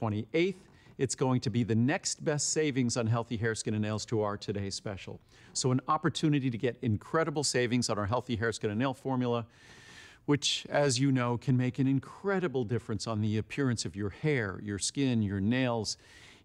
28th. It's going to be the next best savings on healthy hair, skin, and nails to our today's special. So an opportunity to get incredible savings on our healthy hair, skin, and nail formula, which, as you know, can make an incredible difference on the appearance of your hair, your skin, your nails,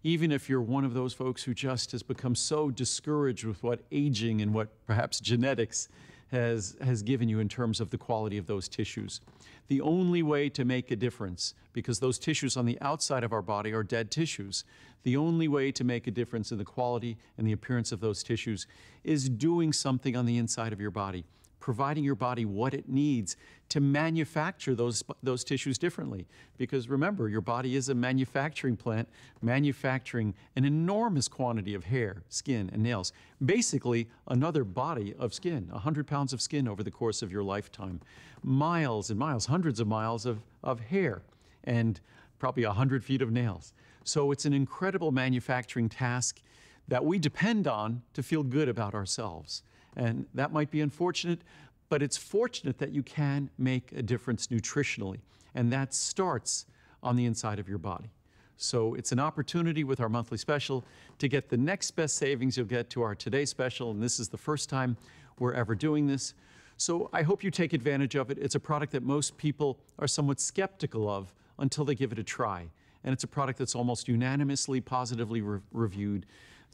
even if you're one of those folks who just has become so discouraged with what aging and what perhaps genetics has, has given you in terms of the quality of those tissues. The only way to make a difference, because those tissues on the outside of our body are dead tissues, the only way to make a difference in the quality and the appearance of those tissues is doing something on the inside of your body providing your body what it needs to manufacture those, those tissues differently. Because remember, your body is a manufacturing plant, manufacturing an enormous quantity of hair, skin, and nails. Basically, another body of skin, 100 pounds of skin over the course of your lifetime. Miles and miles, hundreds of miles of, of hair, and probably 100 feet of nails. So it's an incredible manufacturing task that we depend on to feel good about ourselves. And that might be unfortunate, but it's fortunate that you can make a difference nutritionally. And that starts on the inside of your body. So it's an opportunity with our monthly special to get the next best savings you'll get to our today special. And this is the first time we're ever doing this. So I hope you take advantage of it. It's a product that most people are somewhat skeptical of until they give it a try. And it's a product that's almost unanimously positively re reviewed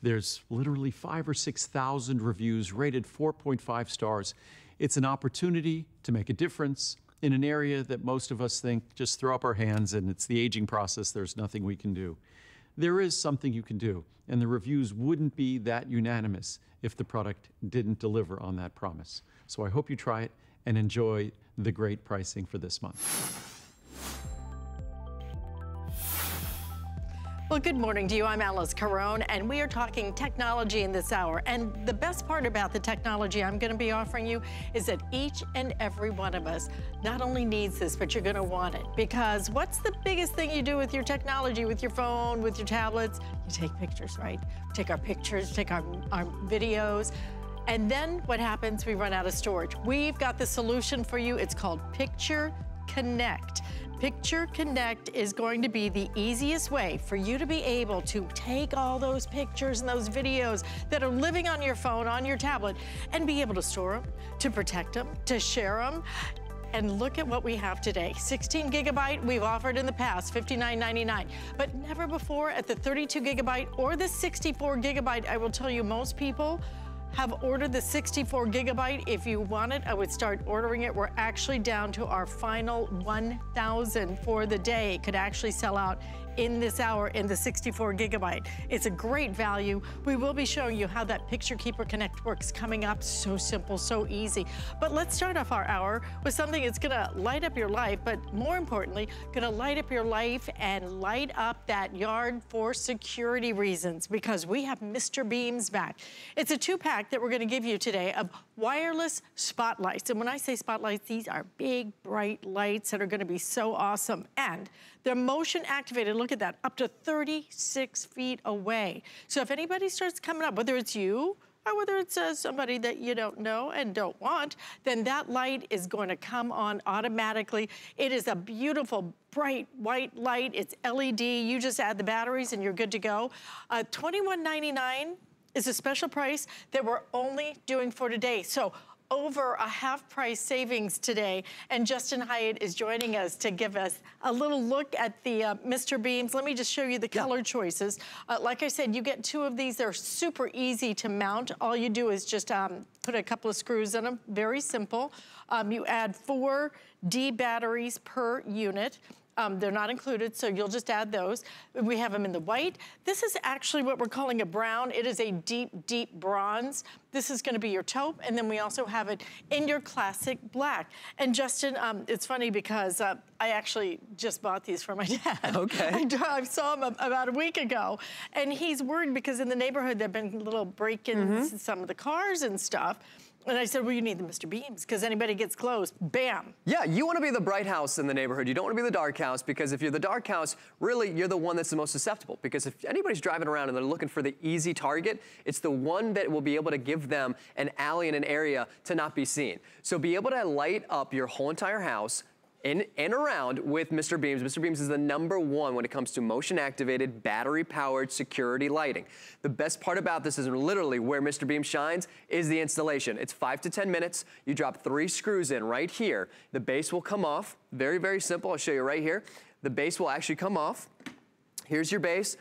there's literally five or 6,000 reviews rated 4.5 stars. It's an opportunity to make a difference in an area that most of us think just throw up our hands and it's the aging process, there's nothing we can do. There is something you can do, and the reviews wouldn't be that unanimous if the product didn't deliver on that promise. So I hope you try it and enjoy the great pricing for this month. Well, good morning to you. I'm Alyce Caron, and we are talking technology in this hour. And the best part about the technology I'm going to be offering you is that each and every one of us not only needs this, but you're going to want it. Because what's the biggest thing you do with your technology, with your phone, with your tablets? You take pictures, right? Take our pictures, take our, our videos. And then what happens? We run out of storage. We've got the solution for you. It's called Picture Connect. Picture Connect is going to be the easiest way for you to be able to take all those pictures and those videos that are living on your phone, on your tablet, and be able to store them, to protect them, to share them. And look at what we have today. 16 gigabyte, we've offered in the past, $59.99. But never before at the 32 gigabyte or the 64 gigabyte, I will tell you, most people have ordered the 64 gigabyte. If you want it, I would start ordering it. We're actually down to our final 1,000 for the day. It could actually sell out in this hour in the 64 gigabyte. It's a great value. We will be showing you how that Picture Keeper Connect works coming up. So simple, so easy. But let's start off our hour with something that's gonna light up your life, but more importantly, gonna light up your life and light up that yard for security reasons because we have Mr. Beams back. It's a two pack that we're gonna give you today of wireless spotlights. And when I say spotlights, these are big, bright lights that are gonna be so awesome. And they're motion activated, look at that, up to 36 feet away. So if anybody starts coming up, whether it's you, or whether it's uh, somebody that you don't know and don't want, then that light is going to come on automatically. It is a beautiful, bright white light. It's LED. You just add the batteries and you're good to go. Uh, $21.99 is a special price that we're only doing for today. So over a half price savings today. And Justin Hyatt is joining us to give us a little look at the uh, Mr. Beams. Let me just show you the color choices. Uh, like I said, you get two of these. They're super easy to mount. All you do is just um, put a couple of screws in them. Very simple. Um, you add four D batteries per unit. Um, they're not included, so you'll just add those. We have them in the white. This is actually what we're calling a brown. It is a deep, deep bronze. This is gonna be your taupe, and then we also have it in your classic black. And Justin, um, it's funny because uh, I actually just bought these for my dad. Okay. I, I saw him about a week ago, and he's worried because in the neighborhood there've been little break-ins mm -hmm. some of the cars and stuff. And I said, well, you need the Mr. Beams because anybody gets close, bam. Yeah, you want to be the bright house in the neighborhood. You don't want to be the dark house because if you're the dark house, really, you're the one that's the most susceptible because if anybody's driving around and they're looking for the easy target, it's the one that will be able to give them an alley in an area to not be seen. So be able to light up your whole entire house in and around with Mr. Beams. Mr. Beams is the number one when it comes to motion activated, battery powered security lighting. The best part about this is literally where Mr. Beam shines is the installation. It's five to 10 minutes. You drop three screws in right here. The base will come off. Very, very simple. I'll show you right here. The base will actually come off. Here's your base.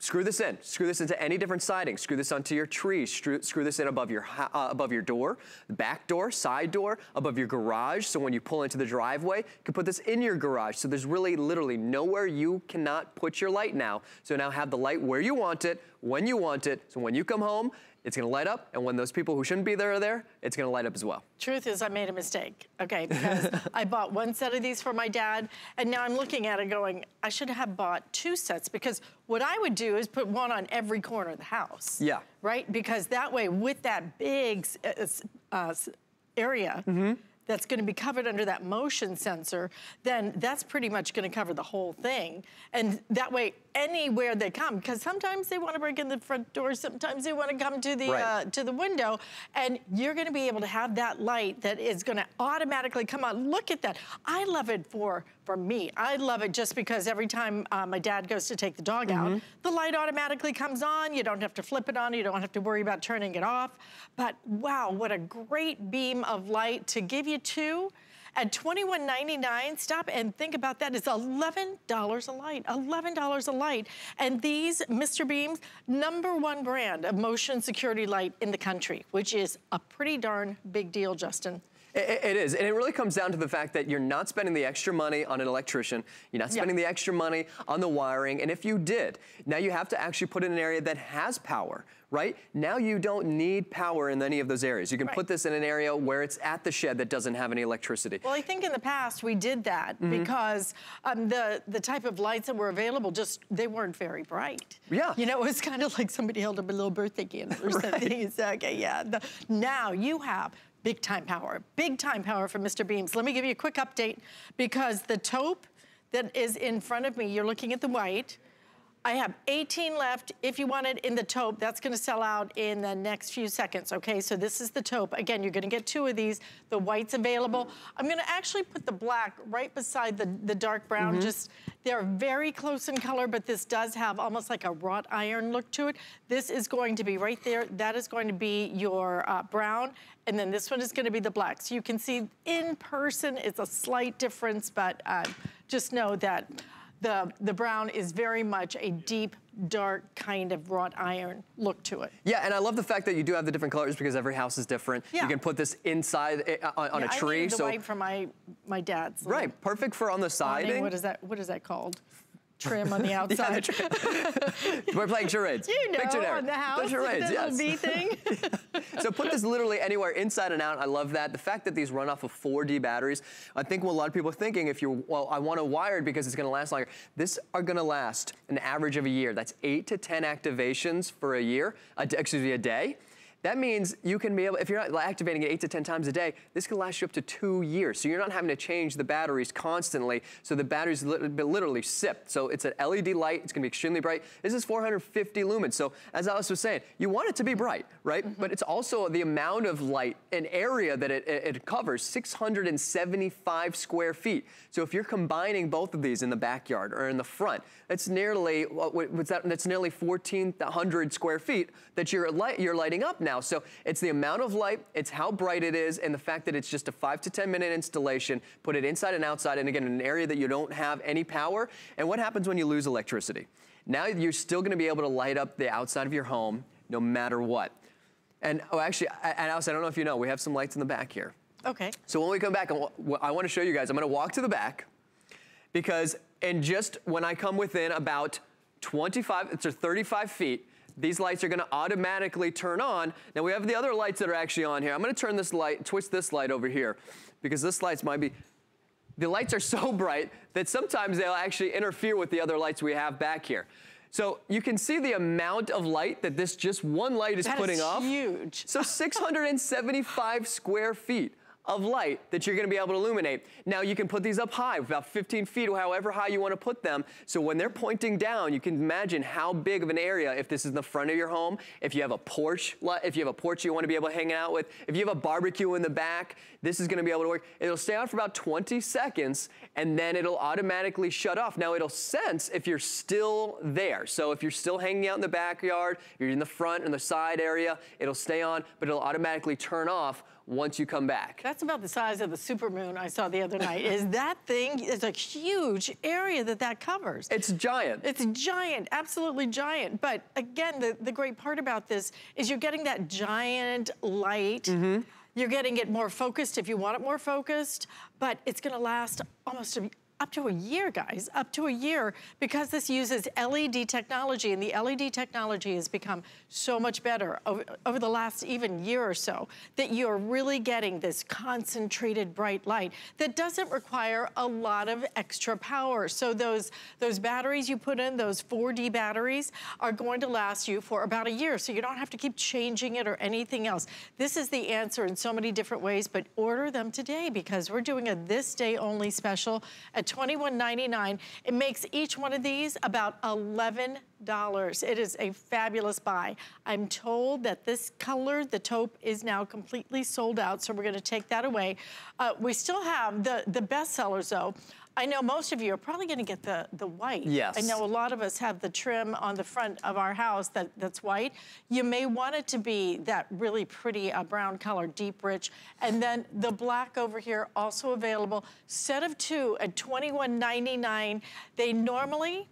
Screw this in. Screw this into any different siding. Screw this onto your tree. Screw, screw this in above your uh, above your door, back door, side door, above your garage. So when you pull into the driveway, you can put this in your garage. So there's really literally nowhere you cannot put your light now. So now have the light where you want it, when you want it. So when you come home, it's gonna light up, and when those people who shouldn't be there are there, it's gonna light up as well. Truth is, I made a mistake, okay, because I bought one set of these for my dad, and now I'm looking at it going, I should have bought two sets, because what I would do is put one on every corner of the house. Yeah. Right? Because that way, with that big uh, uh, area, mm -hmm that's gonna be covered under that motion sensor, then that's pretty much gonna cover the whole thing. And that way, anywhere they come, because sometimes they wanna break in the front door, sometimes they wanna come to the, right. uh, to the window, and you're gonna be able to have that light that is gonna automatically come on. Look at that. I love it for, for me. I love it just because every time uh, my dad goes to take the dog mm -hmm. out, mm-hmm. the light automatically comes on. You don't have to flip it on. You don't have to worry about turning it off. But wow, what a great beam of light to give you two at $21.99, stop and think about that. It's $11 a light, $11 a light. And these Mr. Beams, number one brand of motion security light in the country, which is a pretty darn big deal, Justin. It, it is, and it really comes down to the fact that you're not spending the extra money on an electrician, you're not spending yeah. the extra money on the wiring, and if you did, now you have to actually put in an area that has power, right? Now you don't need power in any of those areas. You can right. put this in an area where it's at the shed that doesn't have any electricity. Well, I think in the past we did that mm -hmm. because um, the, the type of lights that were available just, they weren't very bright. Yeah. You know, it was kind of like somebody held up a little birthday candle or right. something. okay, yeah. The, now you have big time power, big time power from Mr. Beams. Let me give you a quick update because the taupe that is in front of me, you're looking at the white, I have 18 left. If you want it in the taupe, that's gonna sell out in the next few seconds, okay? So this is the taupe. Again, you're gonna get two of these. The white's available. I'm gonna actually put the black right beside the, the dark brown. Mm -hmm. Just, they're very close in color, but this does have almost like a wrought iron look to it. This is going to be right there. That is going to be your uh, brown. And then this one is gonna be the black. So you can see in person, it's a slight difference, but uh, just know that the, the brown is very much a deep, dark kind of wrought iron look to it. Yeah, and I love the fact that you do have the different colors because every house is different. Yeah. You can put this inside uh, on, on yeah, a tree. I the so white for my my dad's. Right, perfect for on the siding. What is that? What is that called? Trim on the outside. yeah, We're playing charades. You know, Picture on the house, the charades, yes. bee thing. so put this literally anywhere, inside and out. I love that. The fact that these run off of 4D batteries, I think what a lot of people are thinking, if you're, well, I want a wired because it's gonna last longer. This are gonna last an average of a year. That's eight to 10 activations for a year, excuse me, a day. That means you can be able, if you're not activating it eight to 10 times a day, this can last you up to two years. So you're not having to change the batteries constantly. So the batteries literally sip. So it's an LED light. It's gonna be extremely bright. This is 450 lumens. So as Alyce was saying, you want it to be bright, right? Mm -hmm. But it's also the amount of light and area that it, it, it covers, 675 square feet. So if you're combining both of these in the backyard or in the front, that's nearly, what's that? That's nearly 1,400 square feet that you're, light, you're lighting up now. So it's the amount of light, it's how bright it is, and the fact that it's just a five to 10 minute installation, put it inside and outside, and again, in an area that you don't have any power. And what happens when you lose electricity? Now you're still gonna be able to light up the outside of your home no matter what. And oh, actually, and Alyce, I don't know if you know, we have some lights in the back here. Okay. So when we come back, I want to show you guys, I'm gonna walk to the back because and just when I come within about 25, it's 35 feet, these lights are gonna automatically turn on. Now we have the other lights that are actually on here. I'm gonna turn this light, twist this light over here because this lights might be, the lights are so bright that sometimes they'll actually interfere with the other lights we have back here. So you can see the amount of light that this just one light is that putting is off. huge. So 675 square feet of light that you're gonna be able to illuminate. Now you can put these up high, about 15 feet or however high you wanna put them. So when they're pointing down, you can imagine how big of an area, if this is the front of your home, if you have a porch, if you have a porch you wanna be able to hang out with, if you have a barbecue in the back, this is gonna be able to work. It'll stay on for about 20 seconds and then it'll automatically shut off. Now it'll sense if you're still there. So if you're still hanging out in the backyard, you're in the front and the side area, it'll stay on, but it'll automatically turn off once you come back. That's about the size of the supermoon I saw the other night. Is that thing is a huge area that that covers. It's giant. It's giant, absolutely giant. But again, the, the great part about this is you're getting that giant light. Mm -hmm. You're getting it more focused if you want it more focused, but it's gonna last almost a up to a year, guys, up to a year, because this uses LED technology, and the LED technology has become so much better over, over, the last even year or so, that you're really getting this concentrated bright light that doesn't require a lot of extra power. So those, those batteries you put in, those 4D batteries, are going to last you for about a year, so you don't have to keep changing it or anything else. This is the answer in so many different ways, but order them today because we're doing a this day only special at $21.99. It makes each one of these about $11. It is a fabulous buy. I'm told that this color, the taupe, is now completely sold out, so we're gonna take that away. Uh, we still have the, the best sellers though. I know most of you are probably gonna get the, the white. Yes. I know a lot of us have the trim on the front of our house that, that's white. You may want it to be that really pretty uh, brown color, deep rich. And then the black over here, also available. Set of two at $21.99. They normally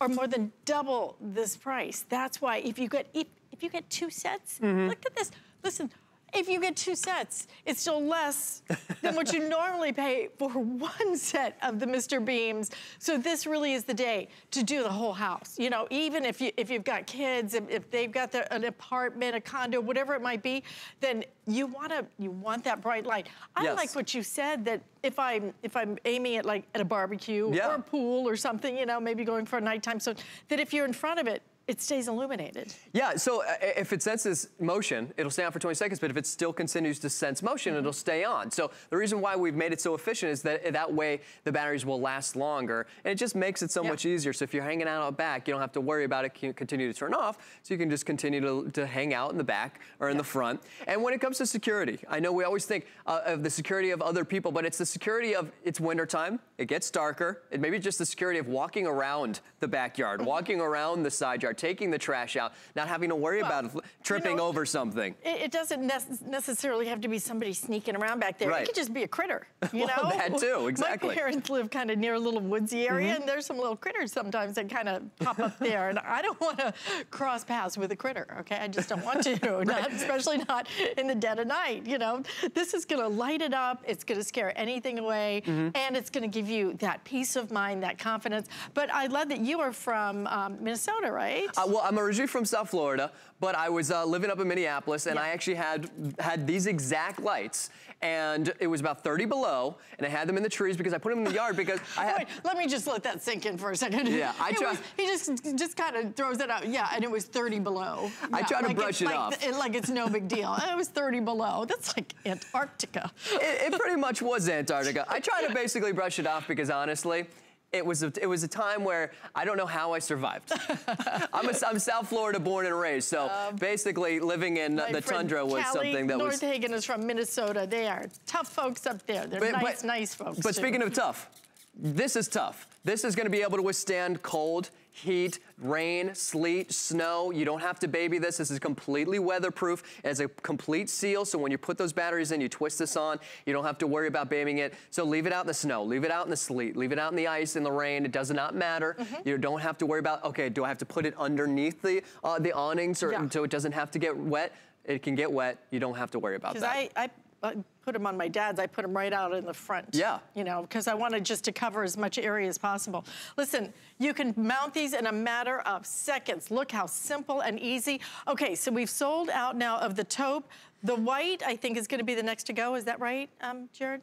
are more than double this price. That's why if you get, if, if you get two sets, mm -hmm. look at this. Listen, if you get two sets, it's still less than what you normally pay for one set of the Mr. Beams. So this really is the day to do the whole house. You know, even if, you, if you've got kids, if, if they've got the, an apartment, a condo, whatever it might be, then you wanna, you want that bright light. I yes. like what you said that if I'm, if I'm aiming it like at a barbecue yeah. or a pool or something, you know, maybe going for a nighttime, so that if you're in front of it, it stays illuminated. Yeah, so uh, if it senses motion, it'll stay on for 20 seconds, but if it still continues to sense motion, mm -hmm. it'll stay on. So the reason why we've made it so efficient is that that way the batteries will last longer, and it just makes it so much easier. So if you're hanging out out back, you don't have to worry about it continue to turn off, so you can just continue to, to hang out in the back or in the front. And when it comes to security, I know we always think uh, of the security of other people, but it's the security of, it's wintertime, it gets darker, it may be just the security of walking around the backyard, mm-hmm. walking around the side yard, taking the trash out, not having to worry well, about tripping you know, over something. It, it doesn't ne necessarily have to be somebody sneaking around back there. Right. It could just be a critter, you well, know? that too, exactly. My parents live kind of near a little woodsy area, mm -hmm. and there's some little critters sometimes that kind of pop up there, and I don't want to cross paths with a critter, okay? I just don't want to, right. not, especially not in the dead of night, you know? This is going to light it up, it's going to scare anything away, mm -hmm. and it's going to give you that peace of mind, that confidence. But I love that you are from um, Minnesota, right? Uh, well, I'm originally from South Florida, but I was uh, living up in Minneapolis and yeah. I actually had had these exact lights and it was about 30 below and I had them in the trees because I put them in the yard because I had... Wait, let me just let that sink in for a second. Yeah, I try... he just just kind of throws it out. Yeah, and it was 30 below. Yeah, I try to like brush it like, off. It, like it's no big deal. it was 30 below. That's like Antarctica. it, it pretty much was Antarctica. I try to basically brush it off because honestly, it was a, it was a time where I don't know how I survived. I'm, a, I'm South Florida born and raised, so um, basically living in the tundra was Callie something that North was. North Hagen is from Minnesota. They are tough folks up there. They're but, nice, but, nice folks. But too. speaking of tough, this is tough. This is going to be able to withstand cold heat, rain, sleet, snow. You don't have to baby this. This is completely weatherproof. It has a complete seal, so when you put those batteries in, you twist this on. You don't have to worry about babying it. So leave it out in the snow, leave it out in the sleet, leave it out in the ice, in the rain. It does not matter. Mm -hmm. You don't have to worry about, okay, do I have to put it underneath the, uh, the awnings or, yeah. so it doesn't have to get wet? It can get wet. You don't have to worry about that. I, I I put them on my dad's, I put them right out in the front. Yeah. You know, because I wanted just to cover as much area as possible. Listen, you can mount these in a matter of seconds. Look how simple and easy. Okay, so we've sold out now of the taupe. The white, I think, is gonna be the next to go. Is that right, um, Jared?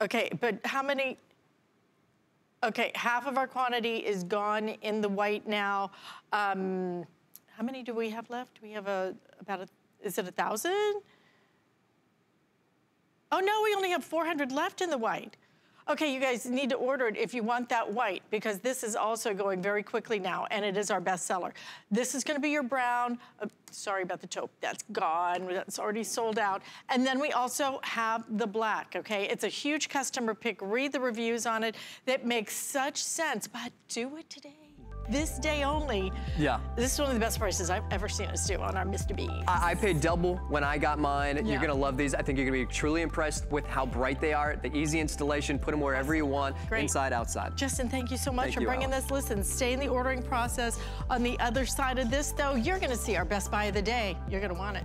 Okay, but how many, okay, half of our quantity is gone in the white now. Um, how many do we have left? We have a, about a is it a thousand? Oh no, we only have 400 left in the white. Okay, you guys need to order it if you want that white because this is also going very quickly now and it is our best seller. This is gonna be your brown. Uh, sorry about the taupe, that's gone, that's already sold out. And then we also have the black, okay? It's a huge customer pick. Read the reviews on it. That makes such sense, but do it today this day only. Yeah. This is one of the best prices I've ever seen us do on our Mr. B. I, I paid double when I got mine. Yeah. You're gonna love these. I think you're gonna be truly impressed with how bright they are, the easy installation, put them wherever you want, Great. inside, outside. Justin, thank you so much Thank for you, bringing Alex. this. Listen, stay in the ordering process. On the other side of this, though, you're going to see our best buy of the day. You're going to want it.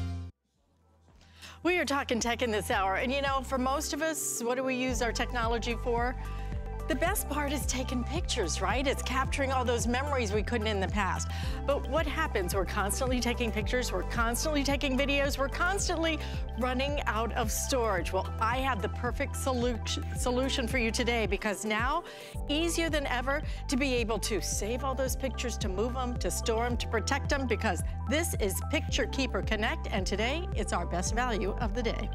We are talking tech in this hour. And you know, for most of us, what do we use our technology for? The best part is taking pictures, right? It's capturing all those memories we couldn't in the past. But what happens? We're constantly taking pictures, we're constantly taking videos, we're constantly running out of storage. Well, I have the perfect solution, solution for you today because now, easier than ever to be able to save all those pictures, to move them, to store them, to protect them because this is Picture Keeper Connect and today it's our best value of the day.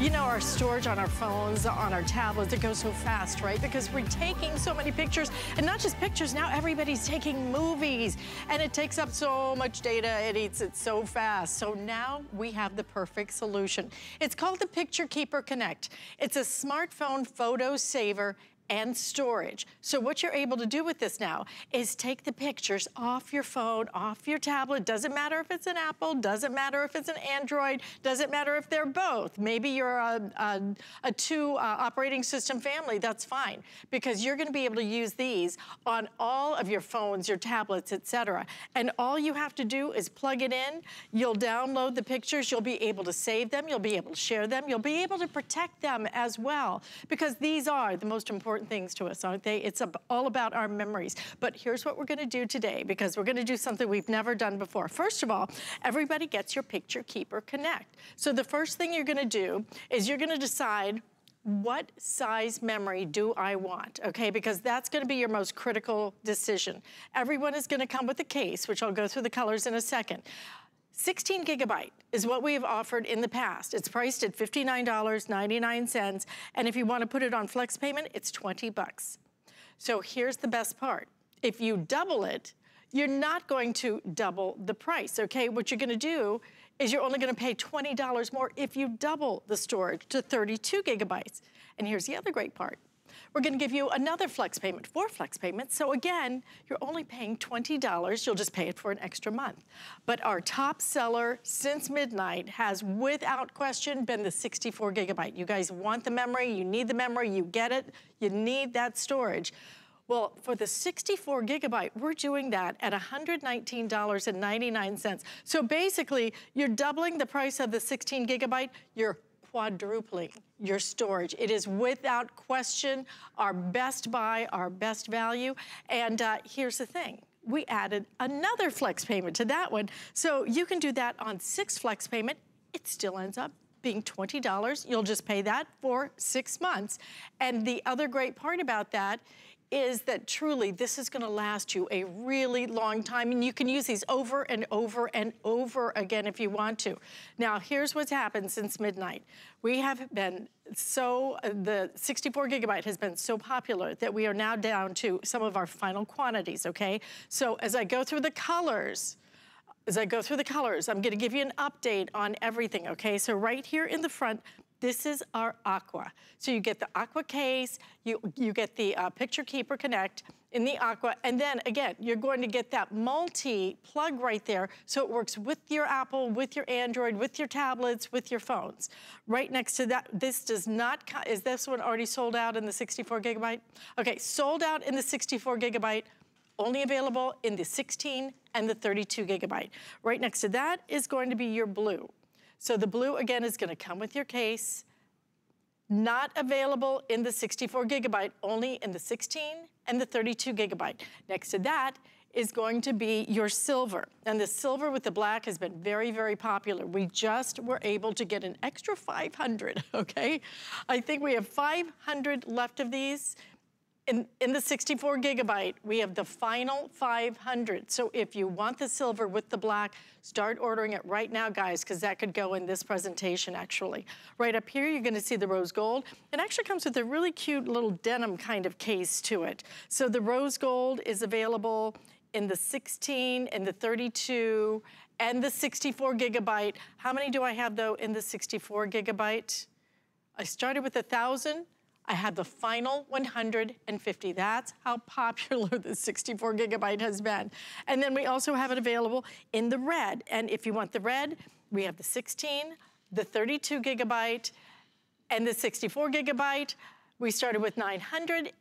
You know, our storage on our phones, on our tablets, it goes so fast, right? Because we're taking so many pictures, and not just pictures, now everybody's taking movies, and it takes up so much data, it eats it so fast. So now we have the perfect solution. It's called the Picture Keeper Connect. It's a smartphone photo saver and storage. So what you're able to do with this now is take the pictures off your phone, off your tablet. Doesn't matter if it's an Apple, doesn't matter if it's an Android, doesn't matter if they're both. Maybe you're a, a, a two uh, operating system family, that's fine. Because you're gonna be able to use these on all of your phones, your tablets, etc. And all you have to do is plug it in, you'll download the pictures, you'll be able to save them, you'll be able to share them, you'll be able to protect them as well. Because these are the most important things to us, aren't they? It's all about our memories. But here's what we're gonna do today, because we're gonna do something we've never done before. First of all, everybody gets your Picture Keeper Connect. So the first thing you're gonna do is you're gonna decide what size memory do I want, okay? Because that's gonna be your most critical decision. Everyone is gonna come with a case, which I'll go through the colors in a second. 16 gigabyte is what we have offered in the past. It's priced at $59.99, and if you wanna put it on flex payment, it's 20 bucks. So here's the best part. If you double it, you're not going to double the price, okay? What you're gonna do is you're only gonna pay $20 more if you double the storage to 32 gigabytes. And here's the other great part. We're gonna give you another flex payment, four flex payments. So again, you're only paying $20. You'll just pay it for an extra month. But our top seller since midnight has, without question, been the 64 gigabyte. You guys want the memory, you need the memory, you get it, you need that storage. Well, for the 64 gigabyte, we're doing that at $119.99. So basically, you're doubling the price of the 16 gigabyte, you're quadrupling your storage. It is without question our best buy, our best value. And uh, here's the thing. We added another flex payment to that one. So you can do that on six flex payment. It still ends up being $20. You'll just pay that for six months. And the other great part about that is that truly this is gonna last you a really long time and you can use these over and over and over again if you want to. Now, here's what's happened since midnight. We have been so, the 64 gigabyte has been so popular that we are now down to some of our final quantities, okay? So as I go through the colors, as I go through the colors, I'm gonna give you an update on everything, okay? So right here in the front, this is our Aqua. So you get the Aqua case, you, you get the uh, Picture Keeper Connect in the Aqua, and then again, you're going to get that multi plug right there so it works with your Apple, with your Android, with your tablets, with your phones. Right next to that, this does not, is this one already sold out in the 64 gigabyte? Okay, sold out in the 64 gigabyte, only available in the 16 and the 32 gigabyte. Right next to that is going to be your blue. So the blue, again, is gonna come with your case. Not available in the 64 gigabyte, only in the 16 and the 32 gigabyte. Next to that is going to be your silver. And the silver with the black has been very, very popular. We just were able to get an extra 500, okay? I think we have 500 left of these. In, in, the 64 gigabyte, we have the final 500. So if you want the silver with the black, start ordering it right now, guys, because that could go in this presentation, actually. Right up here, you're gonna see the rose gold. It actually comes with a really cute little denim kind of case to it. So the rose gold is available in the 16, and the 32, and the 64 gigabyte. How many do I have, though, in the 64 gigabyte? I started with a 1,000. I had the final 150. That's how popular the 64 gigabyte has been. And then we also have it available in the red. And if you want the red, we have the 16, the 32 gigabyte, and the 64 gigabyte. We started with 900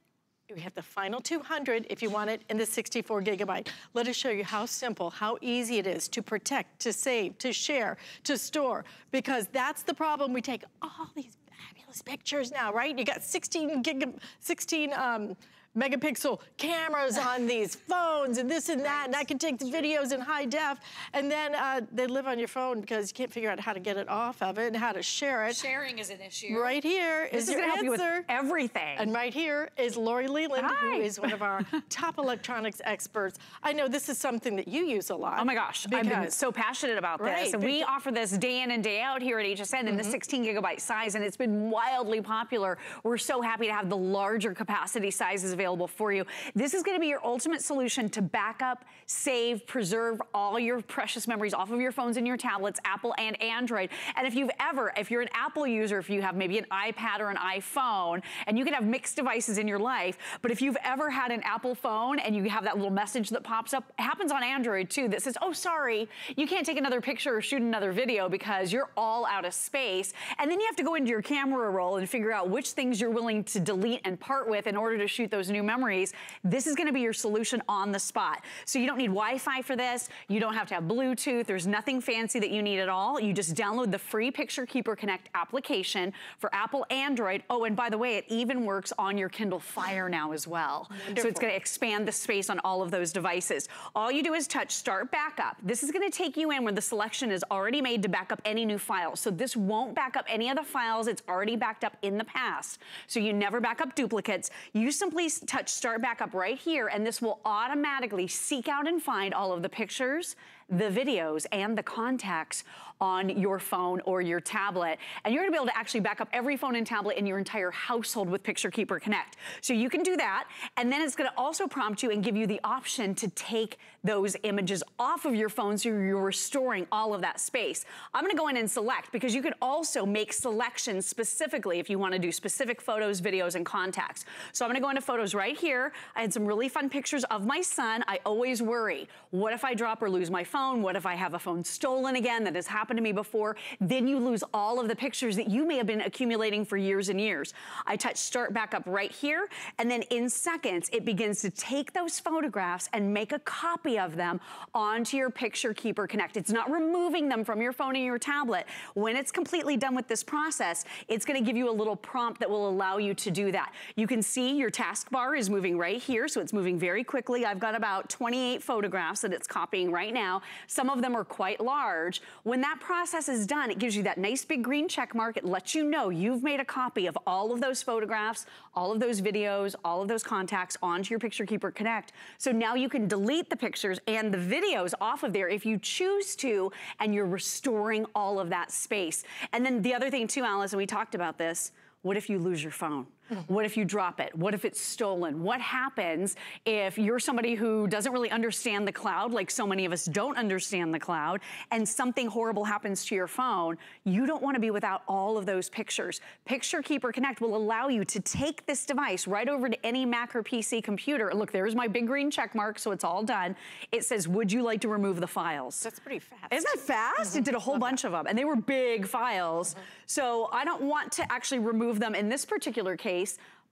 we have the final 200 if you want it in the 64 gigabyte. Let us show you how simple, how easy it is to protect, to save, to share, to store, because that's the problem. We take all these fabulous pictures now, right? You got 16 gig, 16 um, megapixel cameras on these phones and this and that, and I can take the videos in high def, and then uh, they live on your phone because you can't figure out how to get it off of it and how to share it. Sharing is an issue. Right here is this is your gonna answer. you with everything. And right here is Lori Leland, Hi. who is one of our top electronics experts. I know this is something that you use a lot. Oh my gosh, I've been so passionate about this. Right, and we offer this day in and day out here at HSN in the 16 gigabyte size, and it's been wildly popular. We're so happy to have the larger capacity sizes available for you. This is gonna be your ultimate solution to back up, save, preserve all your precious memories off of your phones and your tablets, Apple and Android. And if you've ever, if you're an Apple user, if you have maybe an iPad or an iPhone, and you can have mixed devices in your life, but if you've ever had an Apple phone and you have that little message that pops up, happens on Android too, that says, oh, sorry, you can't take another picture or shoot another video because you're all out of space. And then you have to go into your camera roll and figure out which things you're willing to delete and part with in order to shoot those new memories. This is gonna be your solution on the spot. So you don't need Wi-Fi for this. You don't have to have Bluetooth. There's nothing fancy that you need at all. You just download the free Picture Keeper Connect application for Apple Android. Oh, and by the way, it even works on your Kindle Fire now as well. So it's gonna expand the space on all of those devices. All you do is touch Start Backup. This is gonna take you in where the selection is already made to back up any new files. So this won't back up any of the files it's already backed up in the past. So you never back up duplicates. You simply touch Start Backup right here and this will automatically seek out and find all of the pictures, the videos, and the contacts on your phone or your tablet. And you're gonna be able to actually back up every phone and tablet in your entire household with Picture Keeper Connect. So you can do that, and then it's gonna also prompt you and give you the option to take those images off of your phone so you're restoring all of that space. I'm gonna go in and select because you can also make selections specifically if you wanna do specific photos, videos, and contacts. So I'm gonna go into photos right here. I had some really fun pictures of my son. I always worry, what if I drop or lose my phone? What if I have a phone stolen again? That has happened to me before. Then you lose all of the pictures that you may have been accumulating for years and years. I touch start back up right here, and then in seconds, it begins to take those photographs and make a copy of them onto your Picture Keeper Connect. It's not removing them from your phone or your tablet. When it's completely done with this process, it's gonna give you a little prompt that will allow you to do that. You can see your taskbar is moving right here, so it's moving very quickly. I've got about 28 photographs that it's copying right now, Some of them are quite large. When that process is done, it gives you that nice big green check mark. It lets you know you've made a copy of all of those photographs, all of those videos, all of those contacts onto your Picture Keeper Connect. So now you can delete the pictures and the videos off of there if you choose to, and you're restoring all of that space. And then the other thing too, Alyce, and we talked about this, what if you lose your phone? What if you drop it? What if it's stolen? What happens if you're somebody who doesn't really understand the cloud, like so many of us don't understand the cloud, and something horrible happens to your phone? You don't want to be without all of those pictures. Picture Keeper Connect will allow you to take this device right over to any Mac or PC computer. Look, there's my big green check mark, so it's all done. It says, would you like to remove the files? That's pretty fast. Isn't that fast? It did a whole bunch of them, and they were big files. Mm-hmm. So I don't want to actually remove them in this particular case,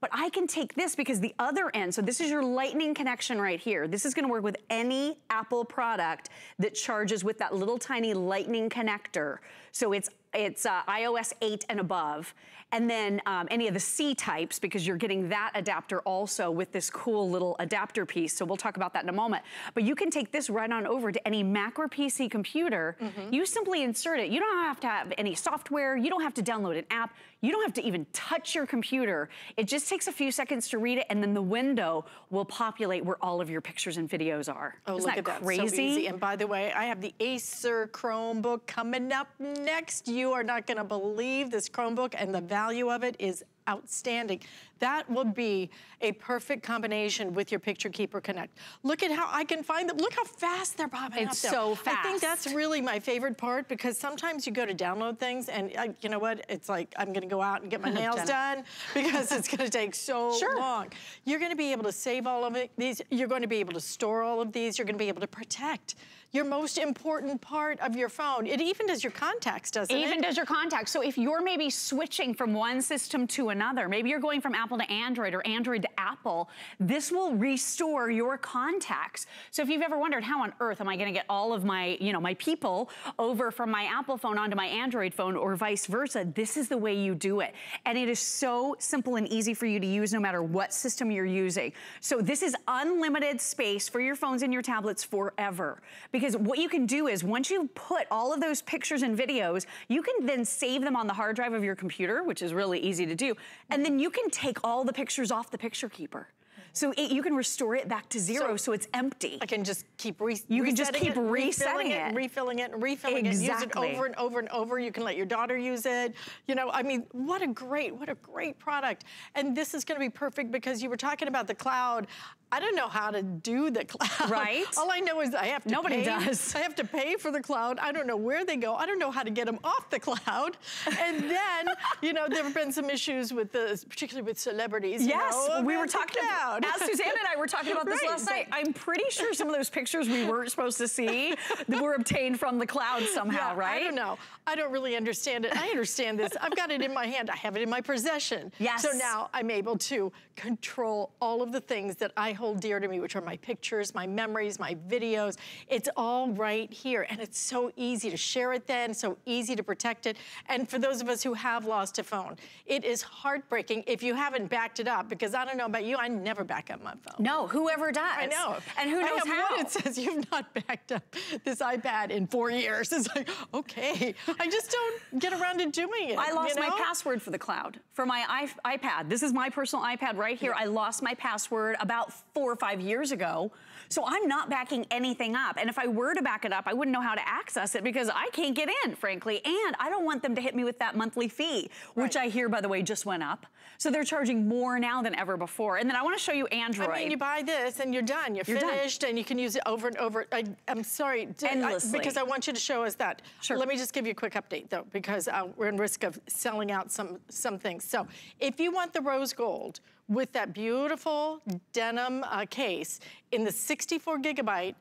but I can take this because the other end, so this is your lightning connection right here. This is gonna work with any Apple product that charges with that little tiny lightning connector. So it's it's uh, iOS 8 and above. And then um, any of the C types, because you're getting that adapter also with this cool little adapter piece. So we'll talk about that in a moment. But you can take this right on over to any Mac or PC computer. Mm -hmm. You simply insert it. You don't have to have any software. You don't have to download an app. You don't have to even touch your computer. It just takes a few seconds to read it, and then the window will populate where all of your pictures and videos are. Oh, Isn't look that at crazy? that. So easy. And by the way, I have the Acer Chromebook coming up next. You are not going to believe this Chromebook and the value of it is outstanding. That would be a perfect combination with your Picture Keeper Connect. Look at how I can find them. Look how fast they're popping it's up. It's so fast. I think that's really my favorite part because sometimes you go to download things and I, you know what? It's like I'm gonna go out and get my nails done because it's gonna take so sure. long. You're gonna be able to save all of it, these. You're going to be able to store all of these. You're gonna be able to protect your most important part of your phone. It even does your contacts, doesn't it? It even does your contacts. So if you're maybe switching from one system to another, maybe you're going from Apple to Android or Android to Apple, this will restore your contacts. So if you've ever wondered how on earth am I gonna get all of my, you know, my people over from my Apple phone onto my Android phone or vice versa, this is the way you do it. And it is so simple and easy for you to use no matter what system you're using. So this is unlimited space for your phones and your tablets forever. Because what you can do is once you put all of those pictures and videos, you can then save them on the hard drive of your computer, which is really easy to do. And then you can take all the pictures off the picture keeper. So it, you can restore it back to zero, so, so it's empty. I can just keep re You can just keep it, resetting it, it, refilling it, and refilling exactly. it. Use it over and over and over. You can let your daughter use it. You know, I mean, what a great, what a great product. And this is going to be perfect because you were talking about the cloud. I don't know how to do the cloud. Right. All I know is I have to Nobody pay. does. I have to pay for the cloud. I don't know where they go. I don't know how to get them off the cloud. And then, you know, there have been some issues with the, particularly with celebrities. Yes, know, we were talking about, as Suzanne and I were talking about this right. last night. I'm pretty sure some of those pictures we weren't supposed to see were obtained from the cloud somehow, yeah, right? I don't know. I don't really understand it. I understand this. I've got it in my hand. I have it in my possession. Yes. So now I'm able to control all of the things that I hold dear to me, which are my pictures, my memories, my videos. It's all right here. And it's so easy to share it then, so easy to protect it. And for those of us who have lost a phone, it is heartbreaking if you haven't backed it up, because I don't know about you, I never back up my phone. No, whoever does. I know. And who knows how. One, it says you've not backed up this iPad in four years. It's like, okay, I just don't get around to doing it. I lost you know? my password for the cloud, for my iPad. This is my personal iPad right here. I lost my password about four or five years ago. So I'm not backing anything up. And if I were to back it up, I wouldn't know how to access it because I can't get in, frankly. And I don't want them to hit me with that monthly fee, which right. I hear, by the way, just went up. So they're charging more now than ever before. And then I want to show you Android. I mean, you buy this and you're done. You're, you're finished done. and you can use it over and over. I, am sorry. Endlessly. I, because I want you to show us that. Sure. Let me just give you a quick update, though, because uh, we're in risk of selling out some, some things. So if you want the rose gold, with that beautiful denim uh, case in the 64 gigabyte,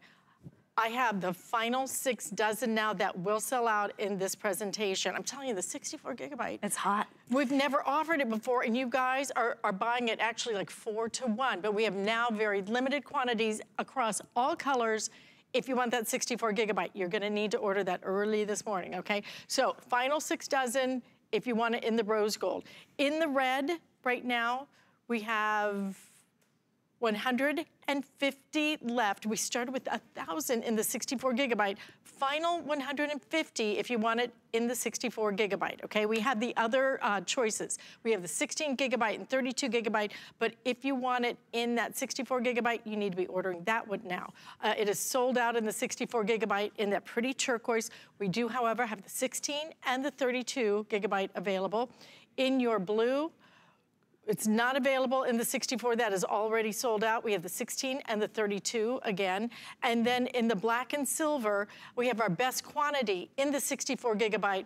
I have the final six dozen now that will sell out in this presentation. I'm telling you, the 64 gigabyte. It's hot. We've never offered it before, and you guys are, are buying it actually like four to one, but we have now very limited quantities across all colors. If you want that 64 gigabyte, you're gonna need to order that early this morning, okay? So final six dozen if you want it in the rose gold. In the red right now, we have 150 left. We started with a 1,000 in the 64 gigabyte. Final 150 if you want it in the 64 gigabyte, okay? We have the other uh, choices. We have the 16 gigabyte and 32 gigabyte, but if you want it in that 64 gigabyte, you need to be ordering that one now. Uh, it is sold out in the 64 gigabyte in that pretty turquoise. We do, however, have the 16 and the 32 gigabyte available. In your blue, it's not available in the 64, that is already sold out. We have the 16 and the 32 again. And then in the black and silver, we have our best quantity in the 64 gigabyte.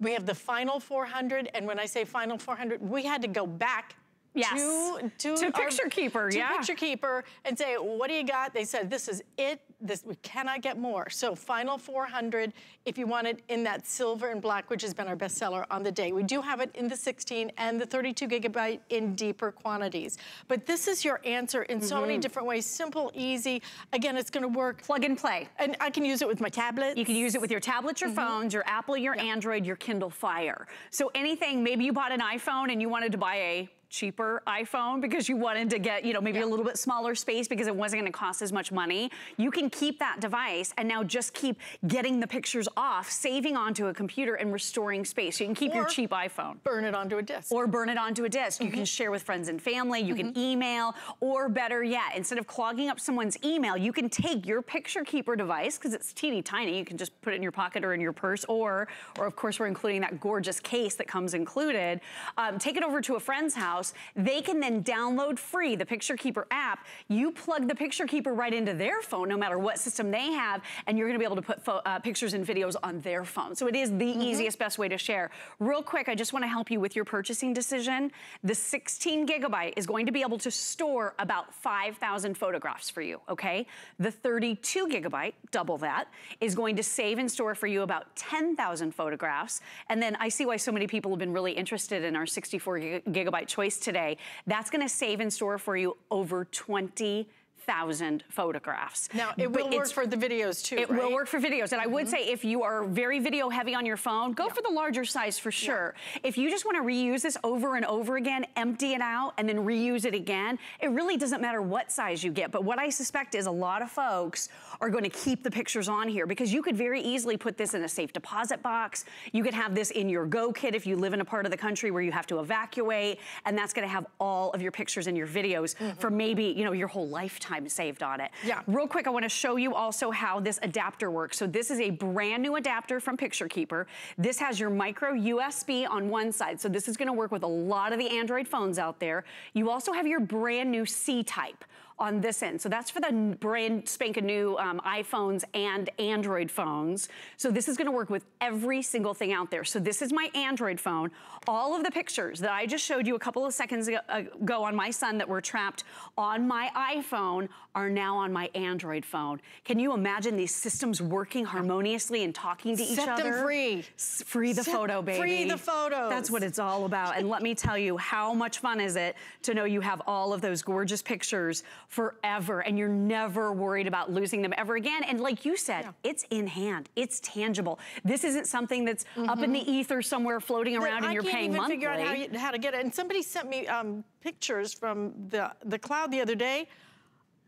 We have the final 400, and when I say final 400, we had to go back Yes. to, to, To our- Picture Keeper, to yeah. Picture Keeper and say, what do you got? They said, this is it. This we cannot get more. So final 400 if you want it in that silver and black, which has been our bestseller on the day. We do have it in the 16 and the 32 gigabyte in deeper quantities. But this is your answer in so Mm-hmm. many different ways. Simple, easy. Again, it's going to work. Plug and play. And I can use it with my tablet. You can use it with your tablets, Mm-hmm. your phones, your Apple, your Android, your Kindle Fire. So anything, maybe you bought an iPhone and you wanted to buy a cheaper iPhone because you wanted to get, you know, maybe a little bit smaller space because it wasn't gonna cost as much money. You can keep that device and now just keep getting the pictures off, saving onto a computer and restoring space. You can keep your cheap iPhone. burn it onto a disk. Or burn it onto a disk. You Mm-hmm. can share with friends and family. You can email. Or better yet, instead of clogging up someone's email, you can take your picture keeper device, because it's teeny tiny. You can just put it in your pocket or in your purse. Or, or of course, we're including that gorgeous case that comes included. Um, take it over to a friend's house. They can then download free the Picture Keeper app. You plug the Picture Keeper right into their phone, no matter what system they have, and you're gonna be able to put uh, pictures and videos on their phone. So it is the easiest, best way to share. Real quick, I just wanna help you with your purchasing decision. The 16 gigabyte is going to be able to store about 5,000 photographs for you, okay? The 32 gigabyte, double that, is going to save and store for you about 10,000 photographs. And then I see why so many people have been really interested in our 64 gig- gigabyte choice today. That's gonna save in store for you over 20,000 photographs. now, it But will work for the videos too, it right? will work for videos. And I would mm-hmm. say if you are very video heavy on your phone, go for the larger size for sure. If you just want to reuse this over and over again, empty it out and then reuse it again, it really doesn't matter what size you get. But what I suspect is a lot of folks are going to keep the pictures on here because you could very easily put this in a safe deposit box. You could have this in your go kit if you live in a part of the country where you have to evacuate and that's going to have all of your pictures and your videos mm-hmm. for maybe, you know, your whole lifetime saved on it. Yeah. Real quick, I wanna show you also how this adapter works. So this is a brand new adapter from Picture Keeper. This has your micro USB on one side. So this is gonna work with a lot of the Android phones out there. You also have your brand new C-type on this end. So that's for the brand spanking new um, iPhones and Android phones. So this is gonna work with every single thing out there. So this is my Android phone. All of the pictures that I just showed you a couple of seconds ago, ago on my son that were trapped on my iPhone are now on my Android phone. Can you imagine these systems working harmoniously and talking to each other? Set them free. Free the Set- photo, baby. free the photos. That's what it's all about. And let me tell you, how much fun is it to know you have all of those gorgeous pictures forever and you're never worried about losing them ever again. And like you said, it's in hand, it's tangible. This isn't something that's up in the ether somewhere floating around and I you're paying monthly. I can't even monthly. figure out how, you, how to get it. And somebody sent me um, pictures from the, the cloud the other day.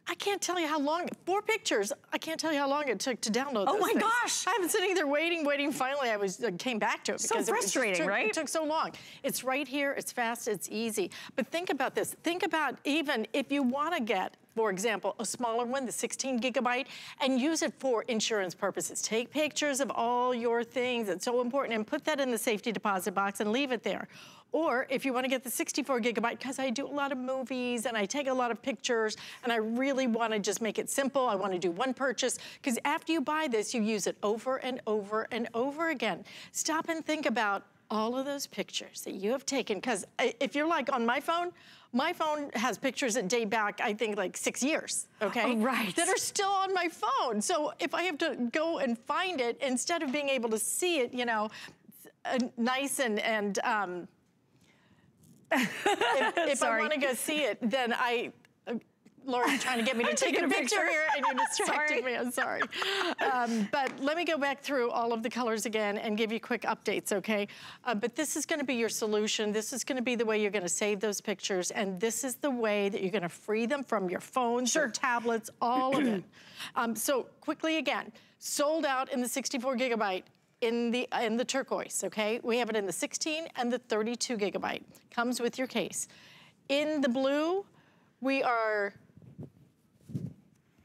I can't tell you how long, four pictures, I can't tell you how long it took to download Oh my things. gosh. I've been sitting there waiting, waiting. Finally, I was uh, came back to it So because it frustrating, took- right? It took so long. It's right here, it's fast, it's easy. But think about this. Think about even if you want to get for example, a smaller one, the 16 gigabyte, and use it for insurance purposes. Take pictures of all your things, it's so important, and put that in the safety deposit box and leave it there. Or if you want to get the 64 gigabyte, because I do a lot of movies and I take a lot of pictures and I really want to just make it simple. I want to do one purchase because after you buy this, you use it over and over and over again. Stop and think about all of those pictures that you have taken. Because uh, if you're like on my phone, my phone has pictures that date back, I think, like six years, okay? Oh, right. That are still on my phone. So if I have to go and find it, instead of being able to see it, you know, uh, nice and, and um, if, if I want to go see it, then I, Lori's trying to get me to take a picture here and you distracted Sorry. me, I'm sorry. Um, but let me go back through all of the colors again and give you quick updates, okay? Uh, but this is gonna be your solution. This is gonna be the way you're gonna save those pictures and this is the way that you're gonna free them from your phones, your tablets, all of it. Um, so quickly again, sold out in the 64 gigabyte in the in the turquoise, okay? We have it in the 16 and the 32 gigabyte. Comes with your case. In the blue, we are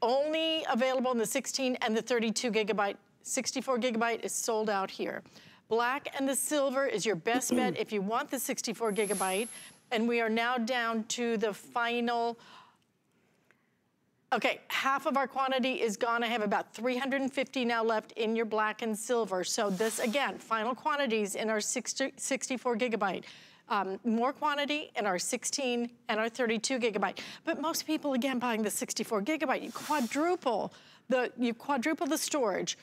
only available in the 16 and the 32 gigabyte. 64 gigabyte is sold out here. Black and the silver is your best bet if you want the 64 gigabyte. And we are now down to the final Okay, half of our quantity is gone. I have about 350 now left in your black and silver. So this, again, final quantities in our 60, 64 gigabyte. Um, more quantity in our 16 and our 32 gigabyte. But most people, again, buying the 64 gigabyte, you quadruple the, you quadruple the storage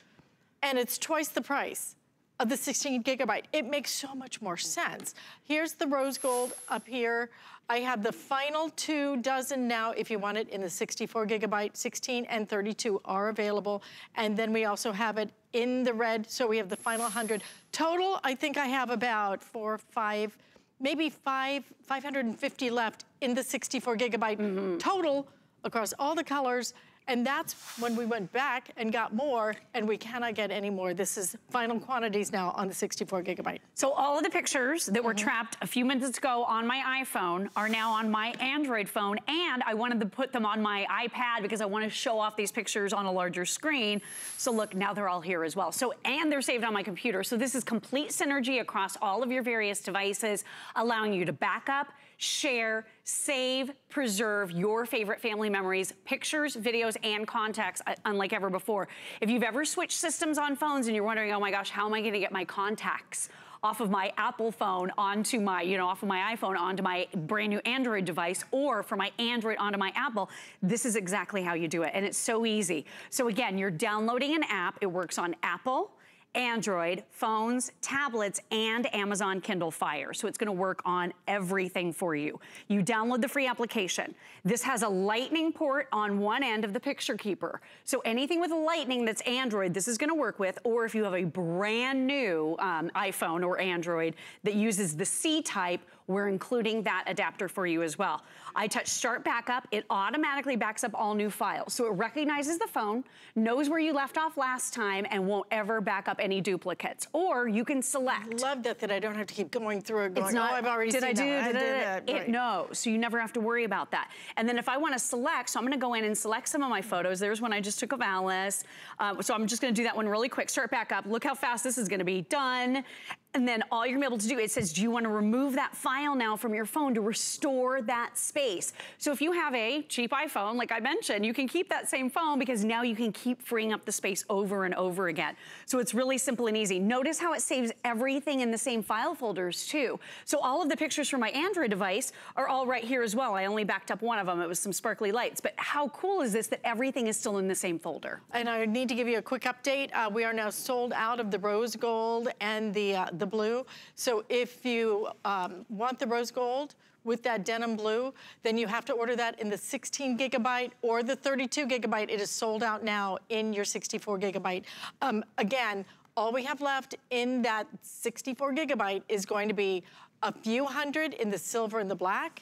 and it's twice the price of the 16 gigabyte. It makes so much more sense. Here's the rose gold up here. I have the final two dozen now if you want it in the 64 gigabyte, 16 and 32 are available. And then we also have it in the red, so we have the final 100. Total, I think I have about four, five, maybe five, 550 left in the 64 gigabyte mm-hmm. total across all the colors. And that's when we went back and got more, and we cannot get any more. This is final quantities now on the 64 gigabyte. So all of the pictures that were mm-hmm. trapped a few minutes ago on my iPhone are now on my Android phone, and I wanted to put them on my iPad because I want to show off these pictures on a larger screen. So look, now they're all here as well. So, and they're saved on my computer. So this is complete synergy across all of your various devices, allowing you to back up, share, save, preserve your favorite family memories, pictures, videos, and contacts, uh, unlike ever before. If you've ever switched systems on phones and you're wondering, oh my gosh, how am I gonna get my contacts off of my Apple phone onto my, you know, off of my iPhone onto my brand new Android device or from my Android onto my Apple, this is exactly how you do it. And it's so easy. So again, you're downloading an app. It works on Apple, Android, phones, tablets, and Amazon Kindle Fire. So it's gonna work on everything for you. You download the free application. This has a lightning port on one end of the picture keeper. So anything with lightning that's Android, this is gonna work with, or if you have a brand new um, iPhone or Android that uses the C type, we're including that adapter for you as well. I touch start backup, it automatically backs up all new files. So it recognizes the phone, knows where you left off last time, and won't ever back up any duplicates. Or you can select. Love that, that I don't have to keep going through it going, It's not, oh, I've already did seen I do, that. did, did I- that. It right. knows, so you never have to worry about that. And then if I wanna select, so I'm gonna go in and select some of my photos. There's one I just took of Alyce. Um, so I'm just gonna do that one really quick. Start back up, look how fast this is gonna be done. And then all you're gonna be able to do, it says, do you wanna remove that file now from your phone to restore that space? So if you have a cheap iPhone, like I mentioned, you can keep that same phone because now you can keep freeing up the space over and over again. So it's really simple and easy. Notice how it saves everything in the same file folders too. So all of the pictures from my Android device are all right here as well. I only backed up one of them. It was some sparkly lights. But how cool is this that everything is still in the same folder? And I need to give you a quick update. Uh, we are now sold out of the rose gold and the uh, the blue. So if you um, want the rose gold with that denim blue, then you have to order that in the 16 gigabyte or the 32 gigabyte. It is sold out now in your 64 gigabyte. Um, again, all we have left in that 64 gigabyte is going to be a few hundred in the silver and the black